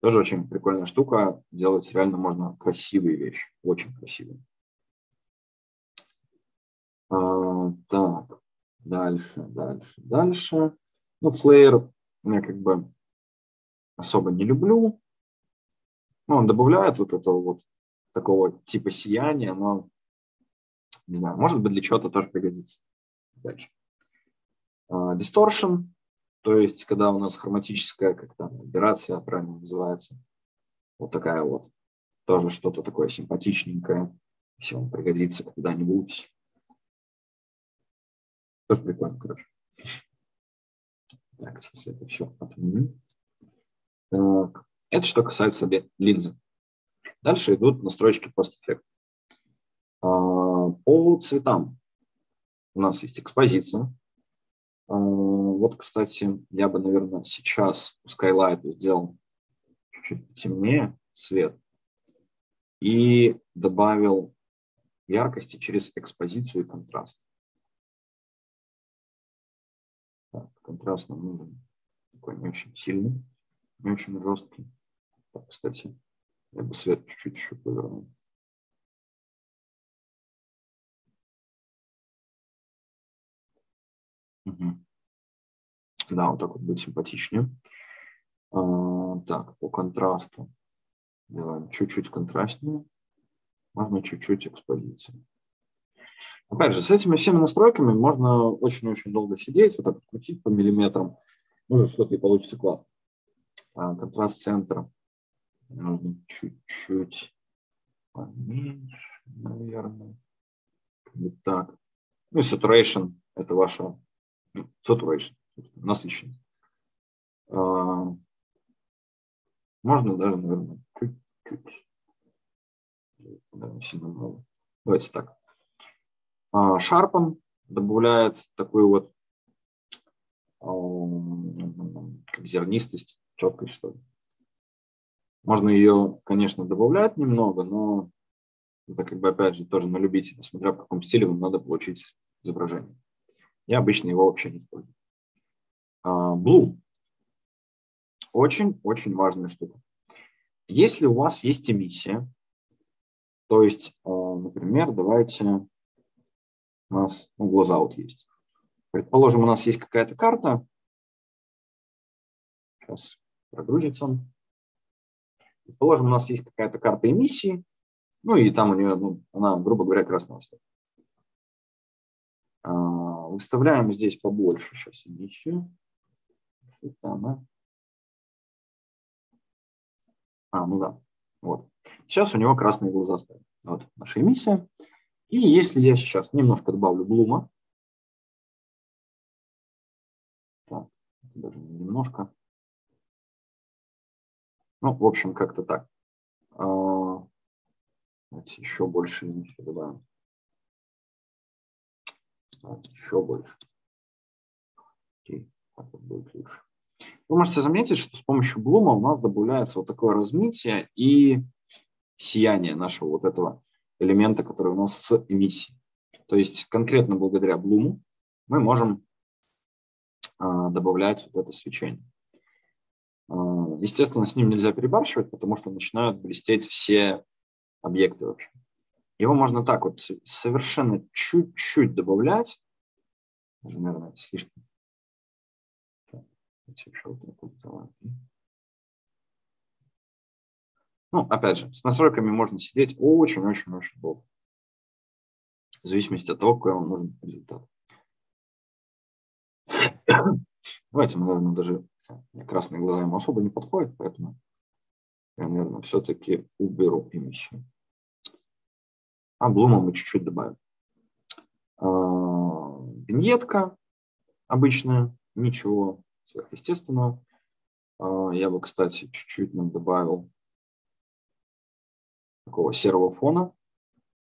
Тоже очень прикольная штука. Делать реально можно красивые вещи. Очень красивые. А, так, дальше, дальше, дальше. Ну, флеер я как бы особо не люблю. Ну, он добавляет вот этого вот такого типа сияния, но не знаю, может быть для чего-то тоже пригодится. Дальше. Uh, distortion, то есть когда у нас хроматическая, как там, операция правильно называется, вот такая вот, тоже что-то такое симпатичненькое, если вам пригодится когда-нибудь. Тоже прикольно, короче. Так, сейчас это все отменю. Так, это что касается линзы. Дальше идут настройки пост-эффект. А, по цветам у нас есть экспозиция. А, вот, кстати, я бы, наверное, сейчас у Skylight сделал чуть-чуть темнее цвет и добавил яркости через экспозицию и контраст. Так, контраст нам нужен такой не очень сильный, не очень жесткий. Кстати, я бы свет чуть-чуть еще повернул. Угу. Да, вот так вот будет симпатичнее. А, так, по контрасту делаем чуть-чуть контрастнее. Можно чуть-чуть экспозиции. Опять же, с этими всеми настройками можно очень-очень долго сидеть, вот так крутить по миллиметрам. Может, что-то и получится классно. А, контраст центра нужно чуть-чуть поменьше, наверное. Вот так. Ну saturation – это ваша ну, saturation, насыщенность. А, можно даже, наверное, чуть-чуть. Наверное, сильно много. Давайте так. Шарпан добавляет такую вот как зернистость, четкость, что ли. Можно ее, конечно, добавлять немного, но это как бы, опять же, тоже на любителя, смотря в каком стиле вам надо получить изображение. Я обычно его вообще не использую. Bloom. Очень-очень важная штука. Если у вас есть эмиссия, то есть, а, например, давайте у нас ну, глаза вот есть. Предположим, у нас есть какая-то карта. Сейчас прогрузится. Предположим, у нас есть какая-то карта эмиссии. Ну и там у нее, ну, она, грубо говоря, красного цвета. Выставляем здесь побольше сейчас эмиссию. Это она. А, ну да. Вот. Сейчас у него красные глаза стоят. Вот наша эмиссия. И если я сейчас немножко добавлю блума, так, даже немножко, ну, в общем, как-то так. А, давайте еще больше эмиссии добавим. Еще больше. Окей, так вот будет лучше. Вы можете заметить, что с помощью блума у нас добавляется вот такое размытие и сияние нашего вот этого элемента, который у нас с эмиссией. То есть конкретно благодаря Блуму мы можем а, добавлять вот это свечение. А, естественно, с ним нельзя перебарщивать, потому что начинают блестеть все объекты вообще. Его можно так вот совершенно чуть-чуть добавлять. Даже, наверное, это слишком. Ну, опять же, с настройками можно сидеть очень-очень-очень долго. В зависимости от того, какой вам нужен результат. Давайте наверное, даже... Красные глаза ему особо не подходят, поэтому я, наверное, все-таки уберу эмиссию. А блума мы чуть-чуть добавим. А, виньетка обычная, ничего сверхъестественного. А, я бы, кстати, чуть-чуть нам добавил такого серого фона.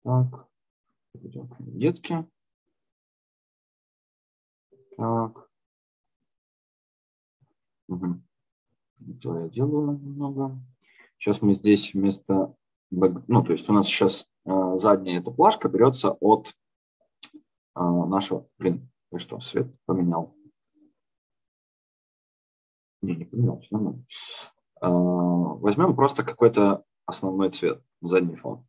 Так, идем к детке. Так. Угу. То я делаю немного. Сейчас мы здесь вместо... Ну, то есть у нас сейчас э, задняя эта плашка берется от э, нашего... Блин, ты что, свет поменял? Не, не поменял, все нормально. Э, возьмем просто какой-то основной цвет, задний фон.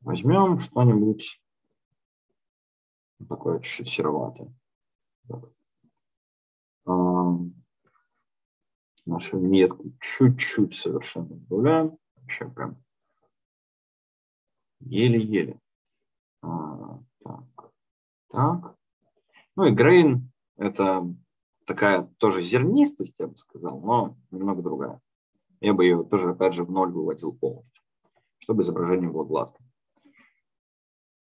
Возьмем что-нибудь такое чуть-чуть сероватое. Нашу метку чуть-чуть совершенно добавляем. Вообще прям еле-еле. А, так, так. Ну и грейн – это такая тоже зернистость, я бы сказал, но немного другая. Я бы ее тоже, опять же, в ноль выводил полностью, чтобы изображение было гладкое.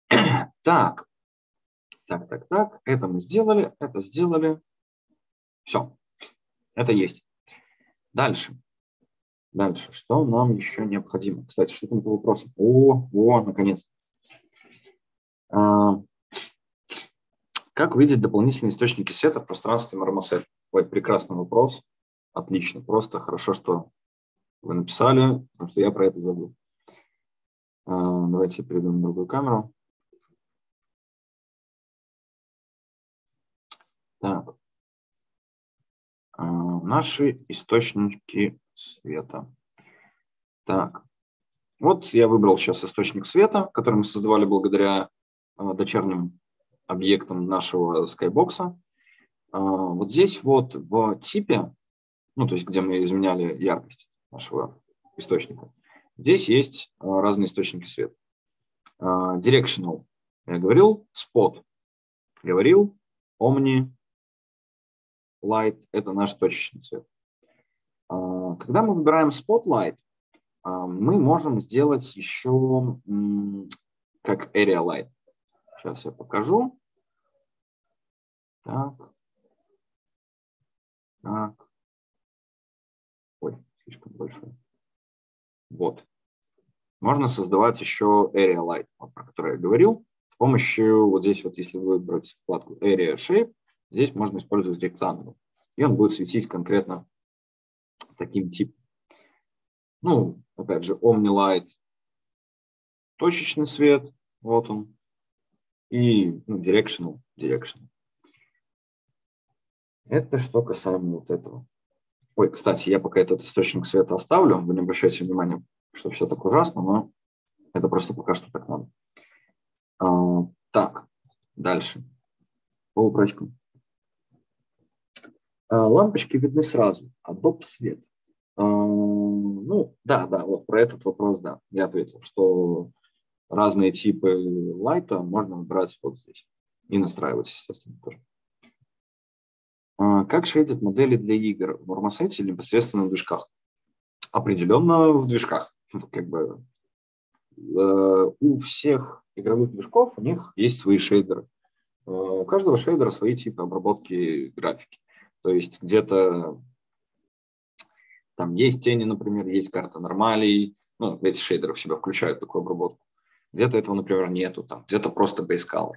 <clears throat> Так, так, так, так, это мы сделали, это сделали. Все, это есть. Дальше. Дальше, что нам еще необходимо? Кстати, что там по вопросам? О, о, наконец. А, как увидеть дополнительные источники света в пространстве Marmoset? Ой, прекрасный вопрос. Отлично, просто хорошо, что вы написали, потому что я про это забыл. А, давайте перейдем на другую камеру. Так. А, наши источники света. Так. Вот я выбрал сейчас источник света, который мы создавали благодаря а, дочерним объектам нашего скайбокса. А, вот здесь вот в типе, ну то есть где мы изменяли яркость нашего источника, здесь есть разные источники света. Directional, я говорил, spot, говорил, omni, light – это наш точечный цвет. А, когда мы выбираем spotlight, а, мы можем сделать еще как area light. Сейчас я покажу. Так. Так. Ой, слишком большой. Вот. Можно создавать еще area light, вот, про который я говорил, с помощью, вот здесь вот, если выбрать вкладку area shape, Здесь можно использовать ректангл. И он будет светить конкретно таким типом. Ну, опять же, OmniLight – точечный свет, вот он, и ну, directional, directional. Это что касаемо вот этого. Ой, кстати, я пока этот источник света оставлю, вы не обращайте внимания, что все так ужасно, но это просто пока что так надо. А, так, дальше. По упрочкам. А, лампочки видны сразу, а доп. свет. Ну, да, да, вот про этот вопрос, да, я ответил, что разные типы лайта можно выбрать вот здесь и настраивать, естественно, тоже. А, как шейдят модели для игр в Marmoset или непосредственно в движках? Определенно в движках. <laughs> Как бы, э, у всех игровых движков у них есть свои шейдеры. Э, у каждого шейдера свои типы обработки графики. То есть где-то там есть тени, например, есть карта нормалей, ну, эти шейдеры в себя включают такую обработку. Где-то этого, например, нету, там, где-то просто base color.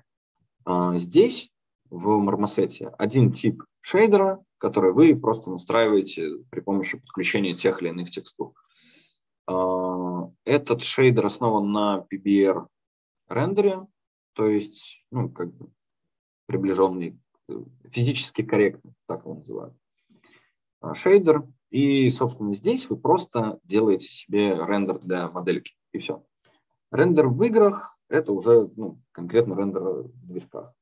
А здесь в Marmoset один тип шейдера, который вы просто настраиваете при помощи подключения тех или иных текстур. А, этот шейдер основан на PBR рендере, то есть, ну, как бы приближенный физически корректный, так его называют, а, шейдер. И, собственно, здесь вы просто делаете себе рендер для модельки, и все. Рендер в играх – это уже ну, конкретно рендер в движках.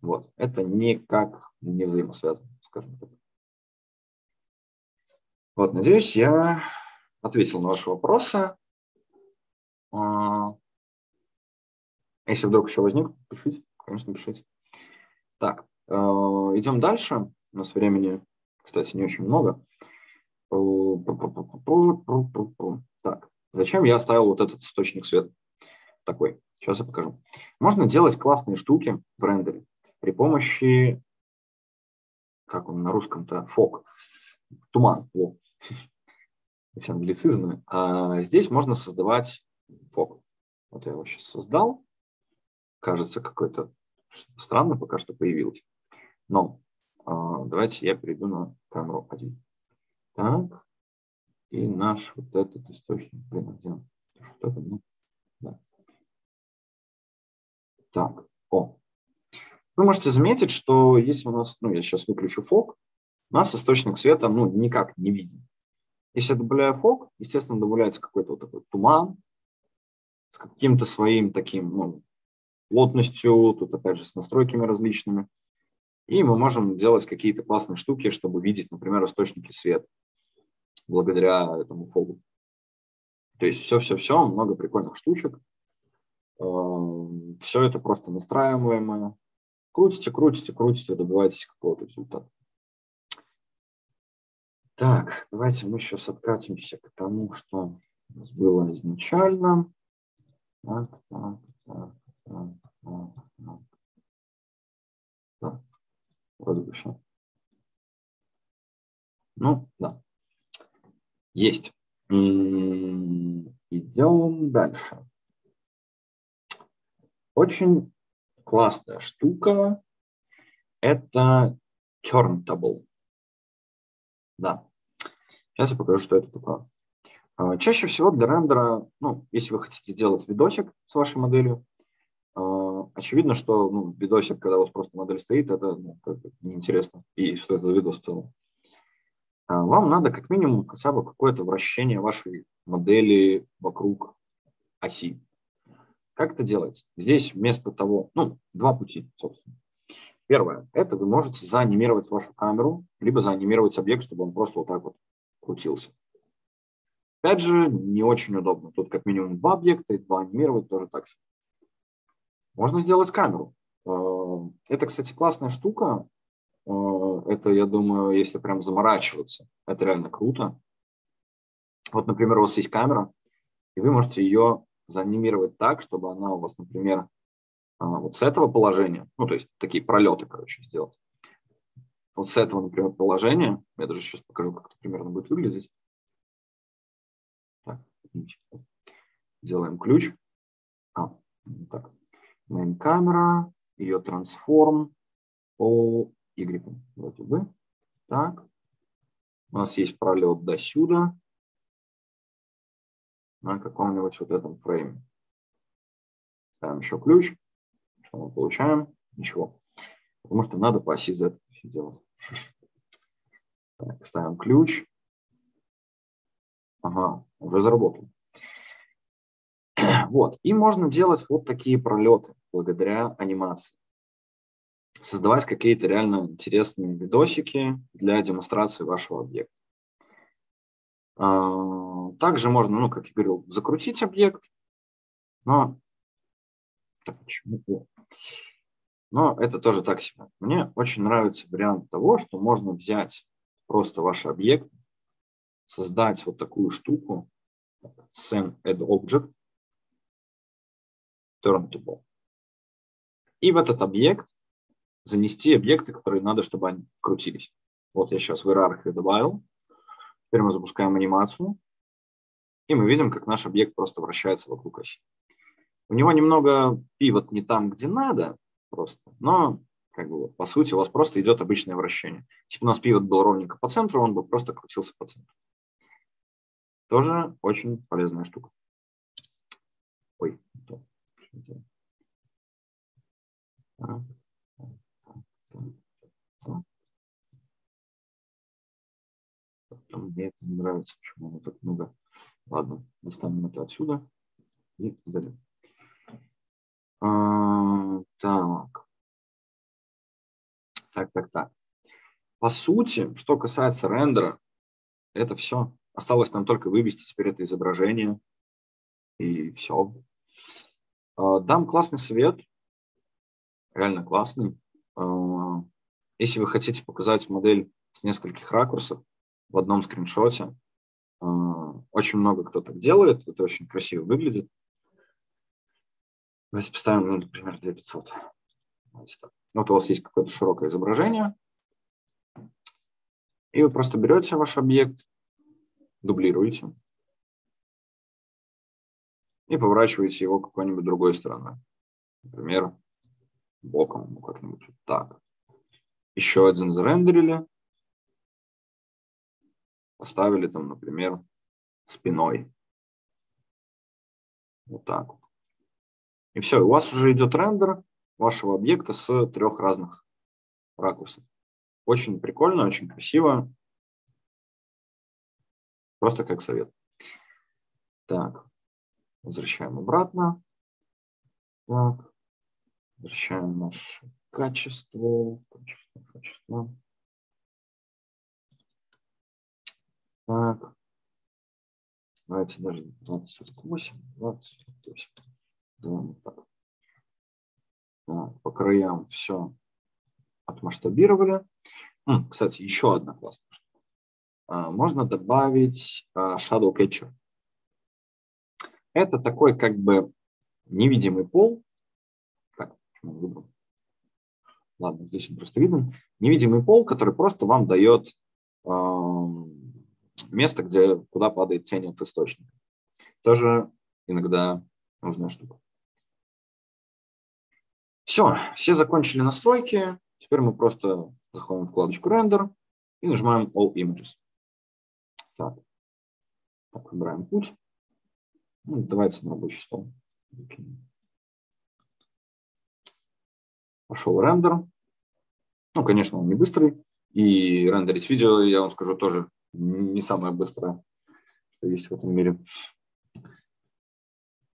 Вот. Это никак не взаимосвязано, скажем так. Вот, надеюсь, я ответил на ваши вопросы. А, если вдруг еще возникнут, пишите, конечно, пишите. Так, э, идем дальше. У нас времени, кстати, не очень много. Так, зачем я оставил вот этот источник света? Такой. Сейчас я покажу. Можно делать классные штуки в рендере при помощи, как он на русском-то, фок, туман. Во. <laughs> Эти англицизмы. А здесь можно создавать фок. Вот я его сейчас создал. Кажется, какой-то Странно пока что появилось. Но А, давайте я перейду на камеру 1. Так. И наш вот этот источник. Блин, а где он? Что это? Ну, да. Так. О. Вы можете заметить, что если у нас, ну, я сейчас выключу фок, у нас источник света, ну, никак не виден. Если я добавляю фок, естественно, добавляется какой-то вот такой туман с каким-то своим таким, ну, плотностью, тут опять же с настройками различными. И мы можем делать какие-то классные штуки, чтобы видеть, например, источники света благодаря этому фогу. То есть все-все-все, много прикольных штучек. Эм, все это просто настраиваемое. Крутите, крутите, крутите, добиваетесь какого-то результата. Так, давайте мы сейчас откатимся к тому, что у нас было изначально. Так, так, так, так, так, так. так. Вроде бы все. Ну, да. Есть. Идем дальше. Очень классная штука – это turntable. Да. Сейчас я покажу, что это такое. А, чаще всего для рендера, ну, если вы хотите делать видосик с вашей моделью, а, очевидно, что ну, видосик, когда у вас просто модель стоит, это ну, неинтересно. И что это за видос в целом. А, вам надо как минимум хотя бы какое-то вращение вашей модели вокруг оси. Как это делать? Здесь вместо того, ну, два пути, собственно. Первое, это вы можете заанимировать вашу камеру, либо заанимировать объект, чтобы он просто вот так вот крутился. Опять же, не очень удобно. Тут как минимум два объекта, и два анимировать тоже так. Можно сделать камеру. Э, это, кстати, классная штука. Э, это, я думаю, если прям заморачиваться, это реально круто. Вот, например, у вас есть камера, и вы можете ее заанимировать так, чтобы она у вас, например, э, вот с этого положения, ну, то есть такие пролеты, короче, сделать. Вот с этого, например, положения, я даже сейчас покажу, как это примерно будет выглядеть. Так, делаем ключ. А, так. Main камера, ее трансформ по Y. Вроде бы. Так. У нас есть пролет до сюда на каком-нибудь вот этом фрейме. Ставим еще ключ. Что мы получаем? Ничего. Потому что надо по оси Z все делать. Так, ставим ключ. Ага, уже заработал. <clears throat> Вот. И можно делать вот такие пролеты благодаря анимации создавать какие-то реально интересные видосики для демонстрации вашего объекта. А, также можно, ну, как я говорил, закрутить объект, но, но это тоже так себе. Мне очень нравится вариант того, что можно взять просто ваш объект, создать вот такую штуку, send add object, turn to ball. И в этот объект занести объекты, которые надо, чтобы они крутились. Вот я сейчас в иерархию добавил. Теперь мы запускаем анимацию. И мы видим, как наш объект просто вращается вокруг оси. У него немного пивот не там, где надо, просто, но как бы, по сути у вас просто идет обычное вращение. Если бы у нас пивот был ровненько по центру, он бы просто крутился по центру. Тоже очень полезная штука. Ой. Мне это не нравится, почему оно так много. Ладно, достанем это отсюда и удалим. А, так. Так, так, так. По сути, что касается рендера, это все. Осталось нам только вывести теперь это изображение. И все. А, дам классный совет. Реально классный. А, если вы хотите показать модель с нескольких ракурсов, в одном скриншоте. А, очень много кто так делает, это очень красиво выглядит. Давайте поставим, ну, например, 2500. Вот у вас есть какое-то широкое изображение, и вы просто берете ваш объект, дублируете и поворачиваете его какой-нибудь другой стороной. Например, боком, как-нибудь вот так. еще один зарендерили, поставили там, например, спиной. Вот так вот. И все, у вас уже идет рендер вашего объекта с трех разных ракурсов. Очень прикольно, очень красиво. Просто как совет. Так, возвращаем обратно. Так, возвращаем наше качество, качество, качество. Так, давайте даже 28, 28. Сделаем так. так. По краям все отмасштабировали. Кстати, еще одна классная штука. А, можно добавить а, Shadow Catcher. Это такой как бы невидимый пол. Ладно, здесь он просто виден. Невидимый пол, который просто вам дает э, место, где, куда падает тень от источника. Тоже иногда нужная штука. Все, все закончили настройки. Теперь мы просто заходим в вкладочку Render и нажимаем All Images. Так, так выбираем путь. Ну, давайте на рабочий стол. Пошел рендер. Ну, конечно, он не быстрый. И рендерить видео, я вам скажу, тоже не самое быстрое, что есть в этом мире.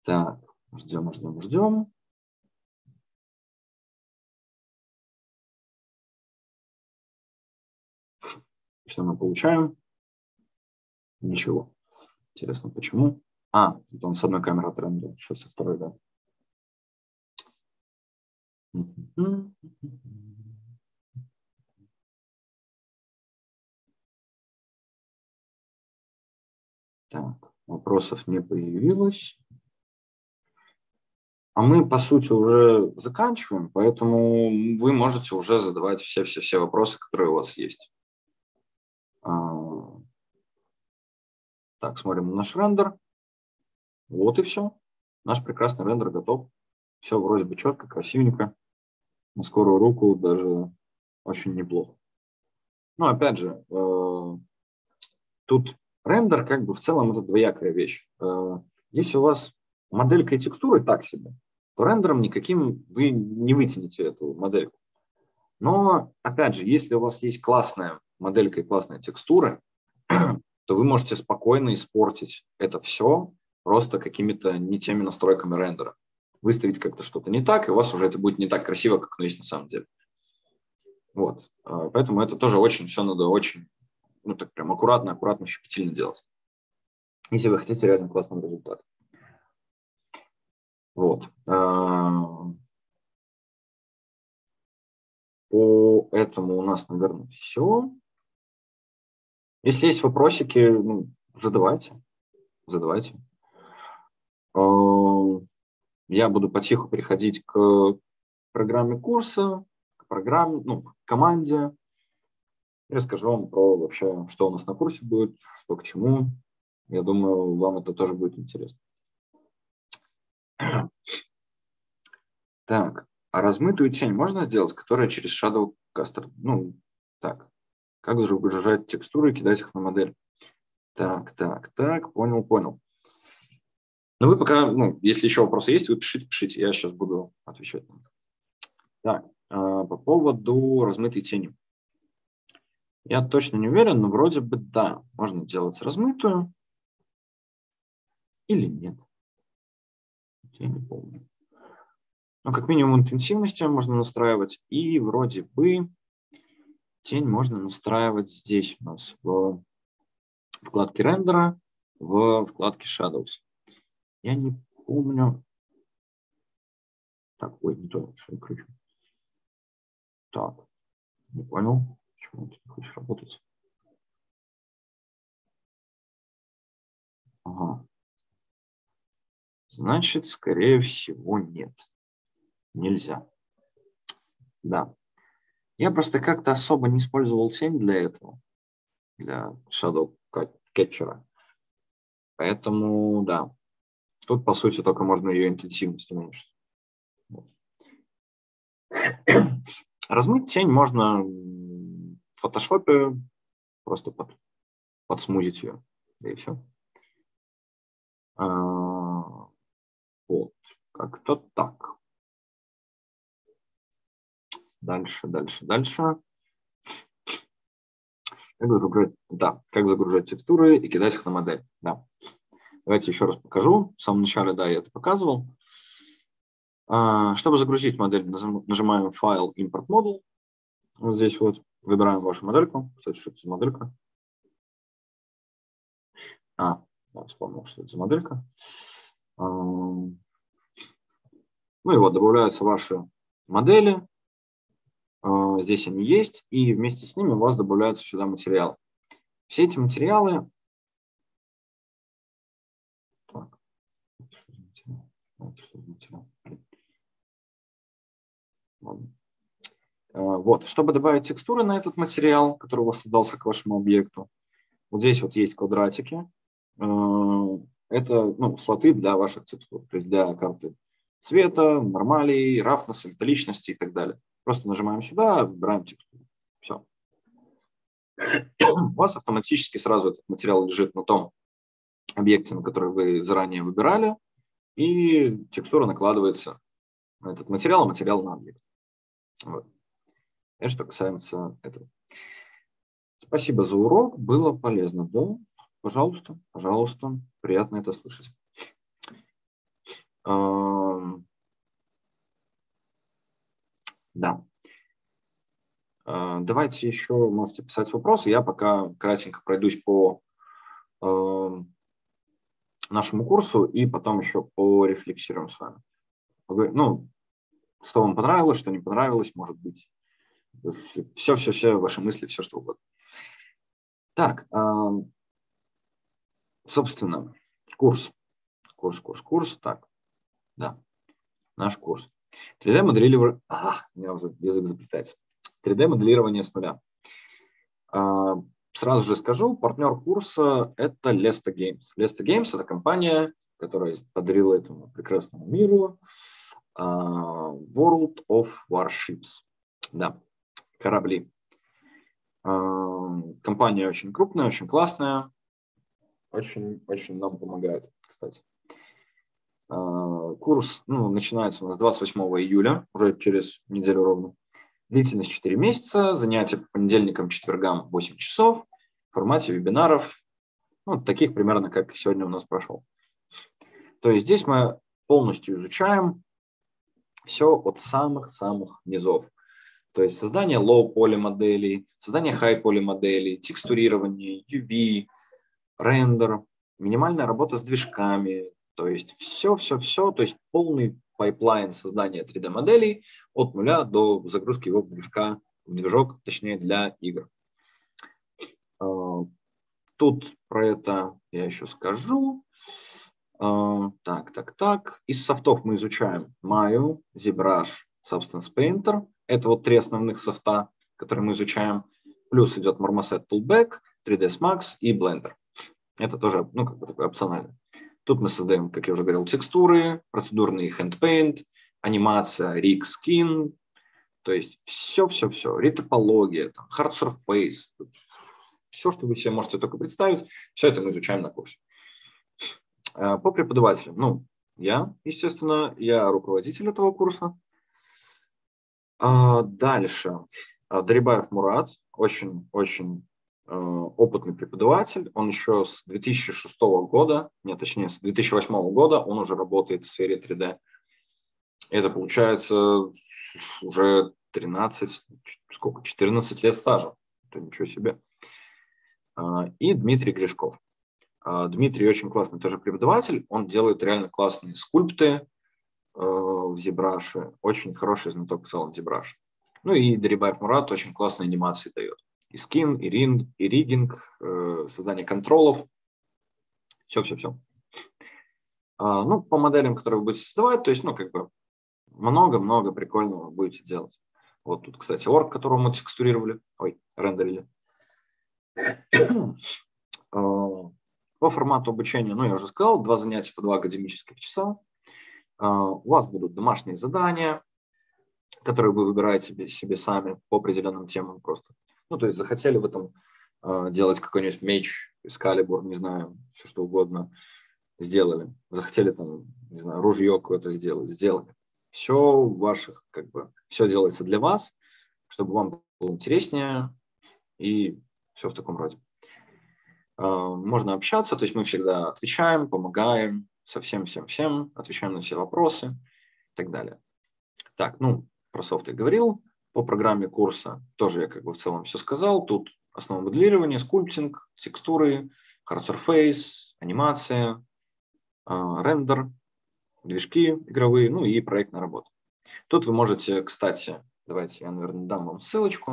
Так, ждем, ждем, ждем. Что мы получаем? Ничего. Интересно, почему? А, это он с одной камеры отрендерил, сейчас со второй, да. Так, вопросов не появилось. А мы, по сути, уже заканчиваем, поэтому вы можете уже задавать все-все-все вопросы, которые у вас есть. А, так, смотрим на наш рендер. Вот и все. Наш прекрасный рендер готов. Все вроде бы четко, красивенько. На скорую руку даже очень неплохо. Ну, опять же, э, тут рендер как бы в целом это двоякая вещь. Э, если у вас моделька и текстуры так себе, то рендером никаким вы не вытянете эту модельку. Но, опять же, если у вас есть классная моделька и классная текстура, <clears throat> то вы можете спокойно испортить это все просто какими-то не теми настройками рендера. Выставить как-то что-то не так, и у вас уже это будет не так красиво, как оно есть на самом деле. Вот. А, поэтому это тоже очень все надо очень, ну так прям аккуратно, аккуратно, щепетильно делать. Если вы хотите реально классный результат. Вот. А, по этому у нас, наверное, все. Если есть вопросики, ну, задавайте. Задавайте. Я буду потиху переходить к программе курса, к программе, ну, к команде. Расскажу вам про вообще, что у нас на курсе будет, что к чему. Я думаю, вам это тоже будет интересно. <clears throat> Так, а размытую тень можно сделать, которая через Shadow Caster? Ну, так, как загружать текстуры и кидать их на модель? Так, так, так, понял, понял. Ну, вы пока, ну, если еще вопросы есть, вы пишите, пишите, я сейчас буду отвечать. Так, а, по поводу размытой тени. Я точно не уверен, но вроде бы да, можно делать размытую или нет. Я не помню. Но как минимум интенсивность можно настраивать, и вроде бы тень можно настраивать здесь у нас в вкладке рендера, в вкладке Shadows. Я не помню. Так, ой, не то, что я кручу. Так, не понял, почему ты не хочешь работать. Ага. Значит, скорее всего, нет. Нельзя. Да. Я просто как-то особо не использовал тень для этого, для Shadow Catcher. Поэтому, да, Тут, по сути, только можно ее интенсивность уменьшить. Размыть тень можно в фотошопе, просто под, подсмузить ее, да и все. А, вот, как-то так. Дальше, дальше, дальше. Как загружать, да, как загружать текстуры и кидать их на модель. Да. Давайте еще раз покажу. В самом начале, да, я это показывал. А, чтобы загрузить модель, нажимаем файл Import Model. Вот здесь вот выбираем вашу модельку. Кстати, что это за моделька? А, вспомнил, что это за моделька. Ну и вот добавляются ваши модели. А, здесь они есть, и вместе с ними у вас добавляются сюда материалы. Все эти материалы... Так. А, вот, чтобы добавить текстуры на этот материал, который у вас создался к вашему объекту, вот здесь вот есть квадратики. А, это ну, слоты для ваших текстур, то есть для карты цвета, нормалей, рафнеса, металличности и так далее. Просто нажимаем сюда, выбираем текстуру. Все. <clears throat> У вас автоматически сразу этот материал лежит на том объекте, на который вы заранее выбирали, и текстура накладывается на этот материал, а материал на объект. Вот. Это что касается этого. Спасибо за урок, было полезно. Да, пожалуйста, пожалуйста, приятно это слышать. Да. А, давайте еще можете писать вопросы. Я пока кратенько пройдусь по нашему курсу и потом еще порефлексируем с вами. Ну, что вам понравилось, что не понравилось, может быть. Все-все-все, ваши мысли, все что угодно. Так, собственно, курс. Курс, курс, курс. Так, да, наш курс. 3D-моделирование... А, у меня уже язык заплетается. 3D-моделирование с нуля. Сразу же скажу, партнер курса – это Lesta Games. Lesta Games – это компания, которая подарила этому прекрасному миру а, World of Warships. Да, корабли. А, компания очень крупная, очень классная, очень, очень нам помогает, кстати. А, курс ну, начинается у нас 28 июля, уже через неделю ровно. Длительность 4 месяца, занятия по понедельникам, четвергам 8 часов в формате вебинаров, ну, таких примерно, как сегодня у нас прошел. То есть здесь мы полностью изучаем все от самых-самых низов. То есть создание low-poly моделей, создание high-poly моделей, текстурирование, UV, рендер, минимальная работа с движками, то есть все-все-все, то есть полный пайплайн создания 3D-моделей от нуля до загрузки его в движка, в движок, точнее для игр. А, тут про это я еще скажу. А, так, так, так. Из софтов мы изучаем Maya, ZBrush, Substance Painter. Это вот три основных софта, которые мы изучаем. Плюс идет Marmoset Toolback, 3ds Max и Blender. Это тоже, ну, как бы такое опционально. Тут мы создаем, как я уже говорил, текстуры, процедурный handpaint, анимация, rig, skin, то есть все-все-все, ретопология, там, hard surface, все, что вы себе можете только представить, все это мы изучаем на курсе. А, по преподавателям, ну, я, естественно, я руководитель этого курса. А, дальше. А, Дарибаев Мурат, очень-очень опытный преподаватель, он еще с 2006 года, нет, точнее, с 2008 года он уже работает в сфере 3D. Это получается уже 13, сколько, 14 лет стажа. Это ничего себе. А, и Дмитрий Гришков. А, Дмитрий очень классный тоже преподаватель, он делает реально классные скульпты э, в Зебраше, очень хороший знаток в целом Зебраш. Ну и Дарибаев Мурат очень классные анимации дает и скин, и, ринг, и ригинг, э, создание контролов, все-все-все. А, ну, по моделям, которые вы будете создавать, то есть, ну, как бы много-много прикольного будете делать. Вот тут, кстати, орг, которого мы текстурировали, ой, рендерили. А, по формату обучения, ну, я уже сказал, два занятия по два академических часа. А, у вас будут домашние задания, которые вы выбираете себе сами по определенным темам просто. Ну, то есть захотели вы там э, делать какой-нибудь меч, эскалибур, не знаю, все что угодно, сделали. Захотели там, не знаю, ружье какое-то сделать, сделали. Все ваших, как бы, все делается для вас, чтобы вам было интереснее и все в таком роде. Э, можно общаться, то есть мы всегда отвечаем, помогаем со всем-всем-всем, отвечаем на все вопросы и так далее. Так, ну, про софт я говорил. По программе курса тоже я как бы в целом все сказал. Тут основа моделирования, скульптинг, текстуры, hard surface, анимация, а, рендер, движки игровые, ну и проектная работа. Тут вы можете, кстати, давайте я, наверное, дам вам ссылочку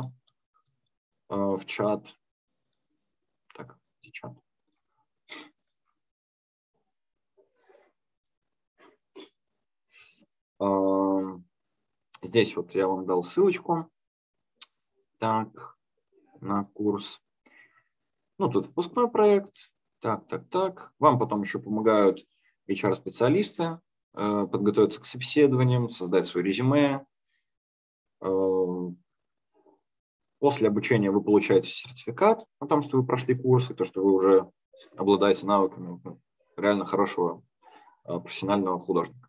а, в чат. Так, где чат? Здесь вот я вам дал ссылочку. Так, на курс. Ну, тут впускной проект. Так, так, так. Вам потом еще помогают HR-специалисты э, подготовиться к собеседованиям, создать свое резюме. Э, после обучения вы получаете сертификат о том, что вы прошли курс, и то, что вы уже обладаете навыками ну, реально хорошего э, профессионального художника.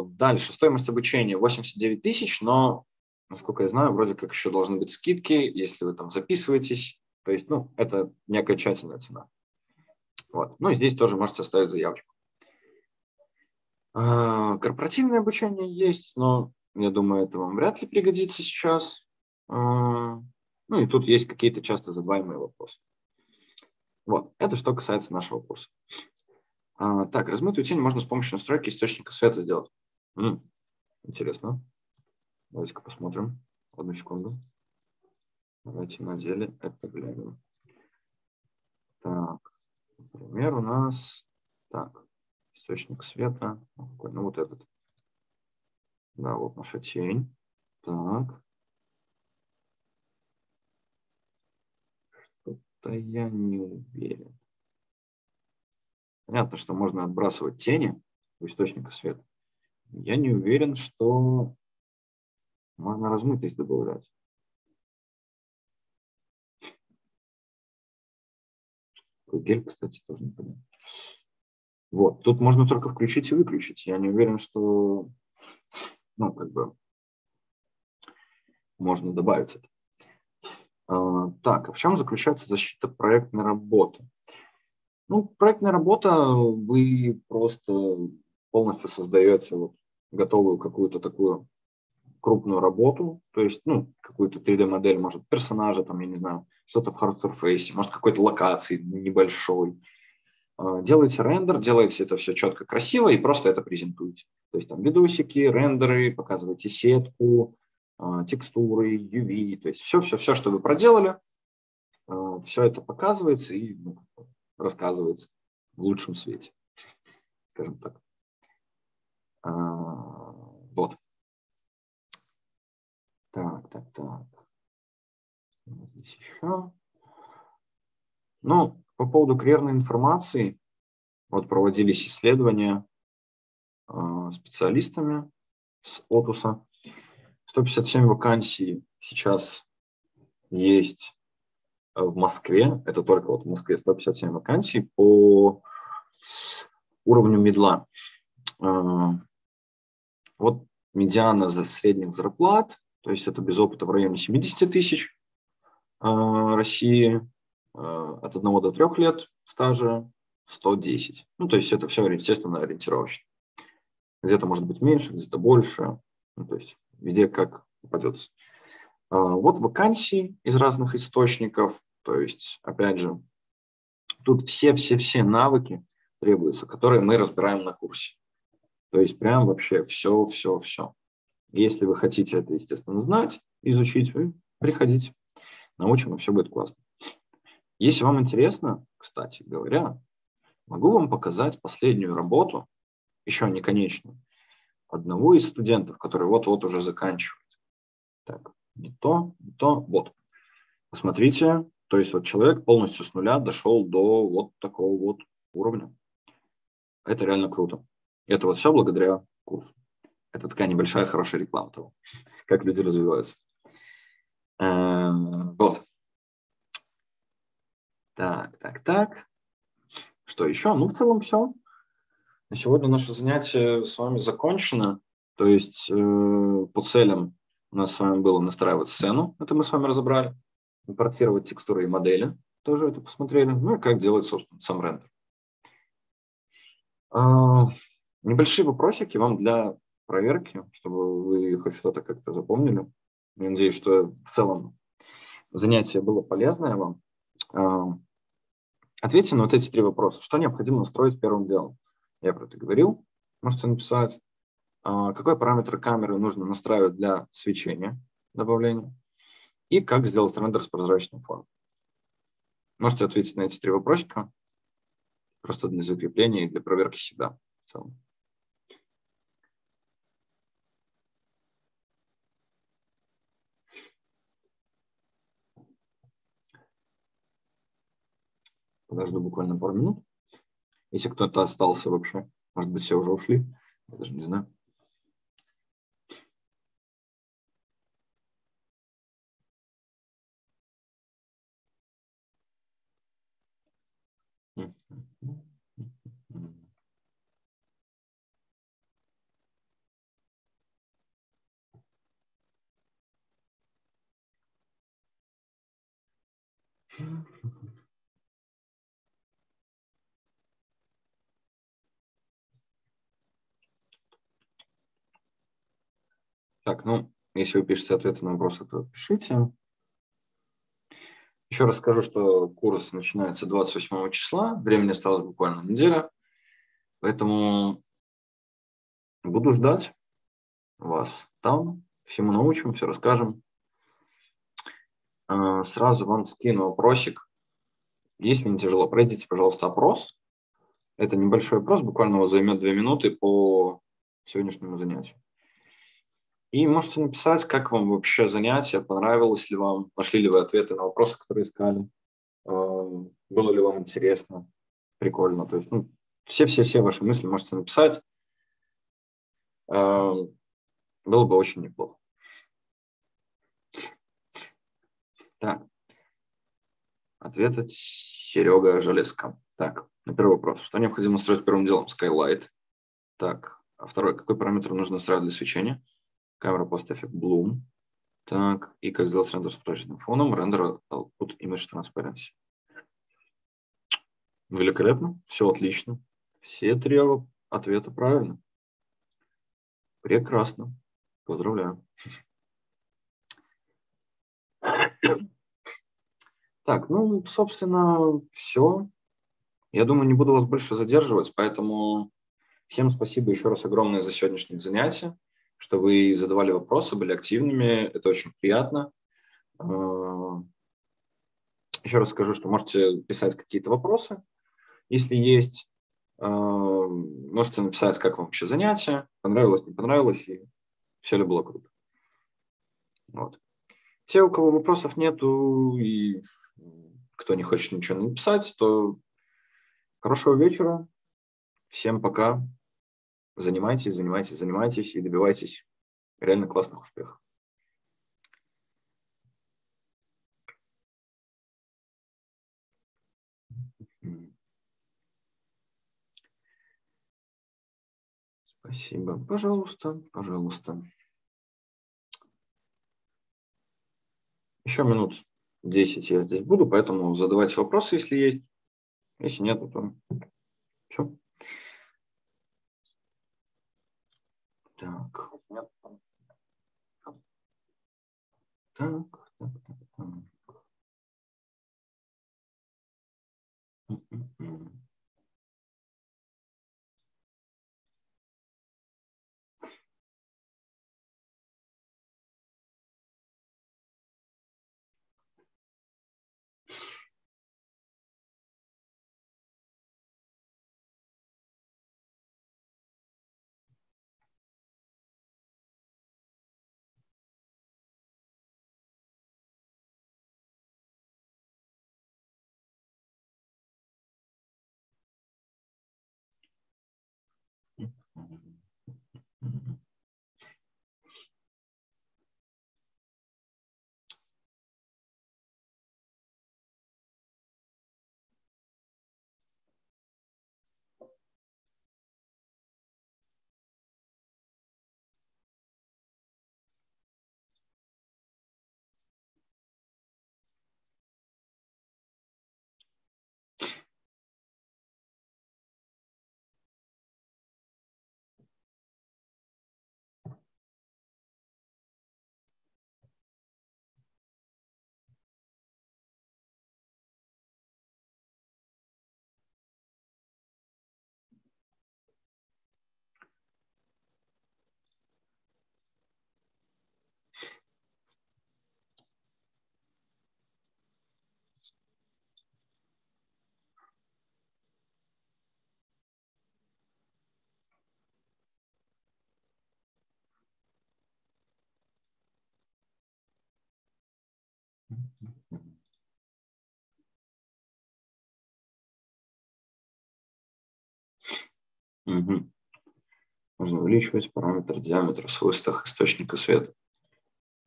Дальше, стоимость обучения 89 тысяч, но, насколько я знаю, вроде как еще должны быть скидки, если вы там записываетесь. То есть, ну, это не окончательная цена. Вот. Ну и здесь тоже можете оставить заявочку. Э, корпоративное обучение есть, но я думаю, это вам вряд ли пригодится сейчас. Э, ну и тут есть какие-то часто задаваемые вопросы. Вот, это что касается нашего курса. А, так, размытую тень можно с помощью настройки источника света сделать. М-м, интересно. Давайте-ка посмотрим. Одну секунду. Давайте на деле это глянем. Так, например, у нас... Так, источник света. Ну, вот этот. Да, вот наша тень. Так. Что-то я не уверен. Понятно, что можно отбрасывать тени у источника света. Я не уверен, что можно размытость добавлять. Гель, кстати, тоже непонятно. Вот, тут можно только включить и выключить. Я не уверен, что, ну, как бы, можно добавить это. А, так, а в чем заключается защита проектной работы? Ну, проектная работа, вы просто полностью создаете вот готовую какую-то такую крупную работу, то есть, ну, какую-то 3D-модель, может, персонажа, там, я не знаю, что-то в hard surface, может, какой-то локации небольшой. А, делаете рендер, делаете это все четко, красиво и просто это презентуете. То есть там видосики, рендеры, показываете сетку, а, текстуры, UV, то есть все-все-все, что вы проделали, а, все это показывается и ну, рассказывается в лучшем свете, скажем так. А, вот. Так, так, так. Здесь еще. Ну, по поводу карьерной информации, вот проводились исследования э, специалистами с Отуса. 157 вакансий сейчас есть в Москве, это только вот в Москве 157 вакансий по уровню медла. Вот медиана за средних зарплат, то есть это без опыта в районе 70 тысяч а, России, а, от 1 до 3 лет стажа 110. Ну, то есть это все, естественно, ориентировочно. Где-то может быть меньше, где-то больше. Ну, то есть везде как попадется. А, вот вакансии из разных источников, то есть, опять же, тут все-все-все навыки требуются, которые мы разбираем на курсе. То есть прям вообще все-все-все. Если вы хотите это, естественно, знать, изучить, приходите. Научим, и все будет классно. Если вам интересно, кстати говоря, могу вам показать последнюю работу, еще не конечную, одного из студентов, который вот-вот уже заканчивает. Так, не то, не то. Вот. Посмотрите, то есть вот человек полностью с нуля дошел до вот такого вот уровня. Это реально круто. Это вот все благодаря курсу. Это такая небольшая хорошая реклама того, как люди развиваются. Э, вот. Так, так, так. Что еще? Ну, в целом все. На сегодня наше занятие с вами закончено. То есть э, по целям у нас с вами было настраивать сцену, это мы с вами разобрали, импортировать текстуры и модели, тоже это посмотрели, ну и как делать, собственно, сам рендер. Небольшие вопросики вам для проверки, чтобы вы хоть что-то как-то запомнили. Я надеюсь, что в целом занятие было полезное вам. Э, ответьте на вот эти три вопроса. Что необходимо настроить первым делом? Я про это говорил. Можете написать, а, какой параметр камеры нужно настраивать для свечения добавления и как сделать рендер с прозрачным фоном. Можете ответить на эти три вопросика просто для закрепления и для проверки себя в целом. Подожду буквально пару минут. Если кто-то остался вообще, может быть, все уже ушли, я даже не знаю. Так, ну, если вы пишете ответы на вопросы, то пишите. Еще раз скажу, что курс начинается 28 числа, времени осталось буквально неделя, поэтому буду ждать вас там, всему научим, все расскажем. А, сразу вам скину опросик. Если не тяжело, пройдите, пожалуйста, опрос. Это небольшой опрос, буквально вас займет две минуты по сегодняшнему занятию. И можете написать, как вам вообще занятие, понравилось ли вам, нашли ли вы ответы на вопросы, которые искали, э, было ли вам интересно, прикольно. То есть ну, все-все-все ваши мысли можете написать. Э, было бы очень неплохо. Так. Ответ от Серега Железка. Так, на первый вопрос. Что необходимо настроить первым делом? Skylight. Так, а второй. Какой параметр нужно настраивать для свечения? Камера пост-эффект Bloom. Так, и как сделать рендер с прозрачным фоном, рендер output image transparency. Великолепно, все отлично. Все три ответа правильно. Прекрасно. Поздравляю. Так, ну, собственно, все. Я думаю, не буду вас больше задерживать, поэтому всем спасибо еще раз огромное за сегодняшнее занятие что вы задавали вопросы, были активными. Это очень приятно. А, еще раз скажу, что можете писать какие-то вопросы, если есть. А, можете написать, как вам вообще занятие, понравилось, не понравилось, и все ли было круто. Вот. Те, у кого вопросов нету и кто не хочет ничего написать, то хорошего вечера. Всем пока занимайтесь, занимайтесь, занимайтесь и добивайтесь реально классных успехов. Спасибо. Пожалуйста, пожалуйста. Еще минут 10 я здесь буду, поэтому задавайте вопросы, если есть. Если нет, то все. Так. Так, так, так, так. Угу. Можно увеличивать параметр диаметра в свойствах источника света.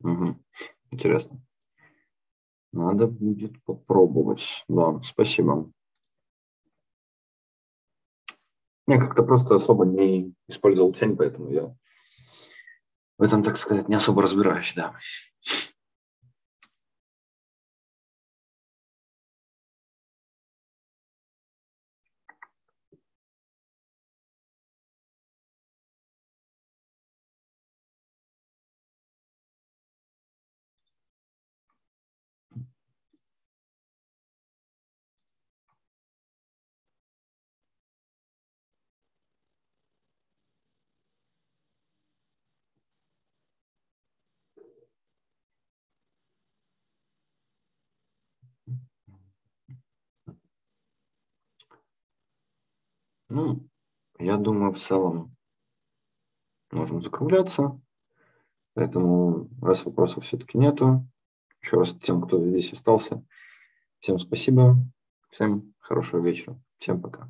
Угу. Интересно. Надо будет попробовать. Да, спасибо. Я как-то просто особо не использовал тень, поэтому я в этом, так сказать, не особо разбираюсь, да. Ну, я думаю, в целом можем закругляться. Поэтому, раз вопросов все-таки нету, еще раз тем, кто здесь остался, всем спасибо, всем хорошего вечера, всем пока.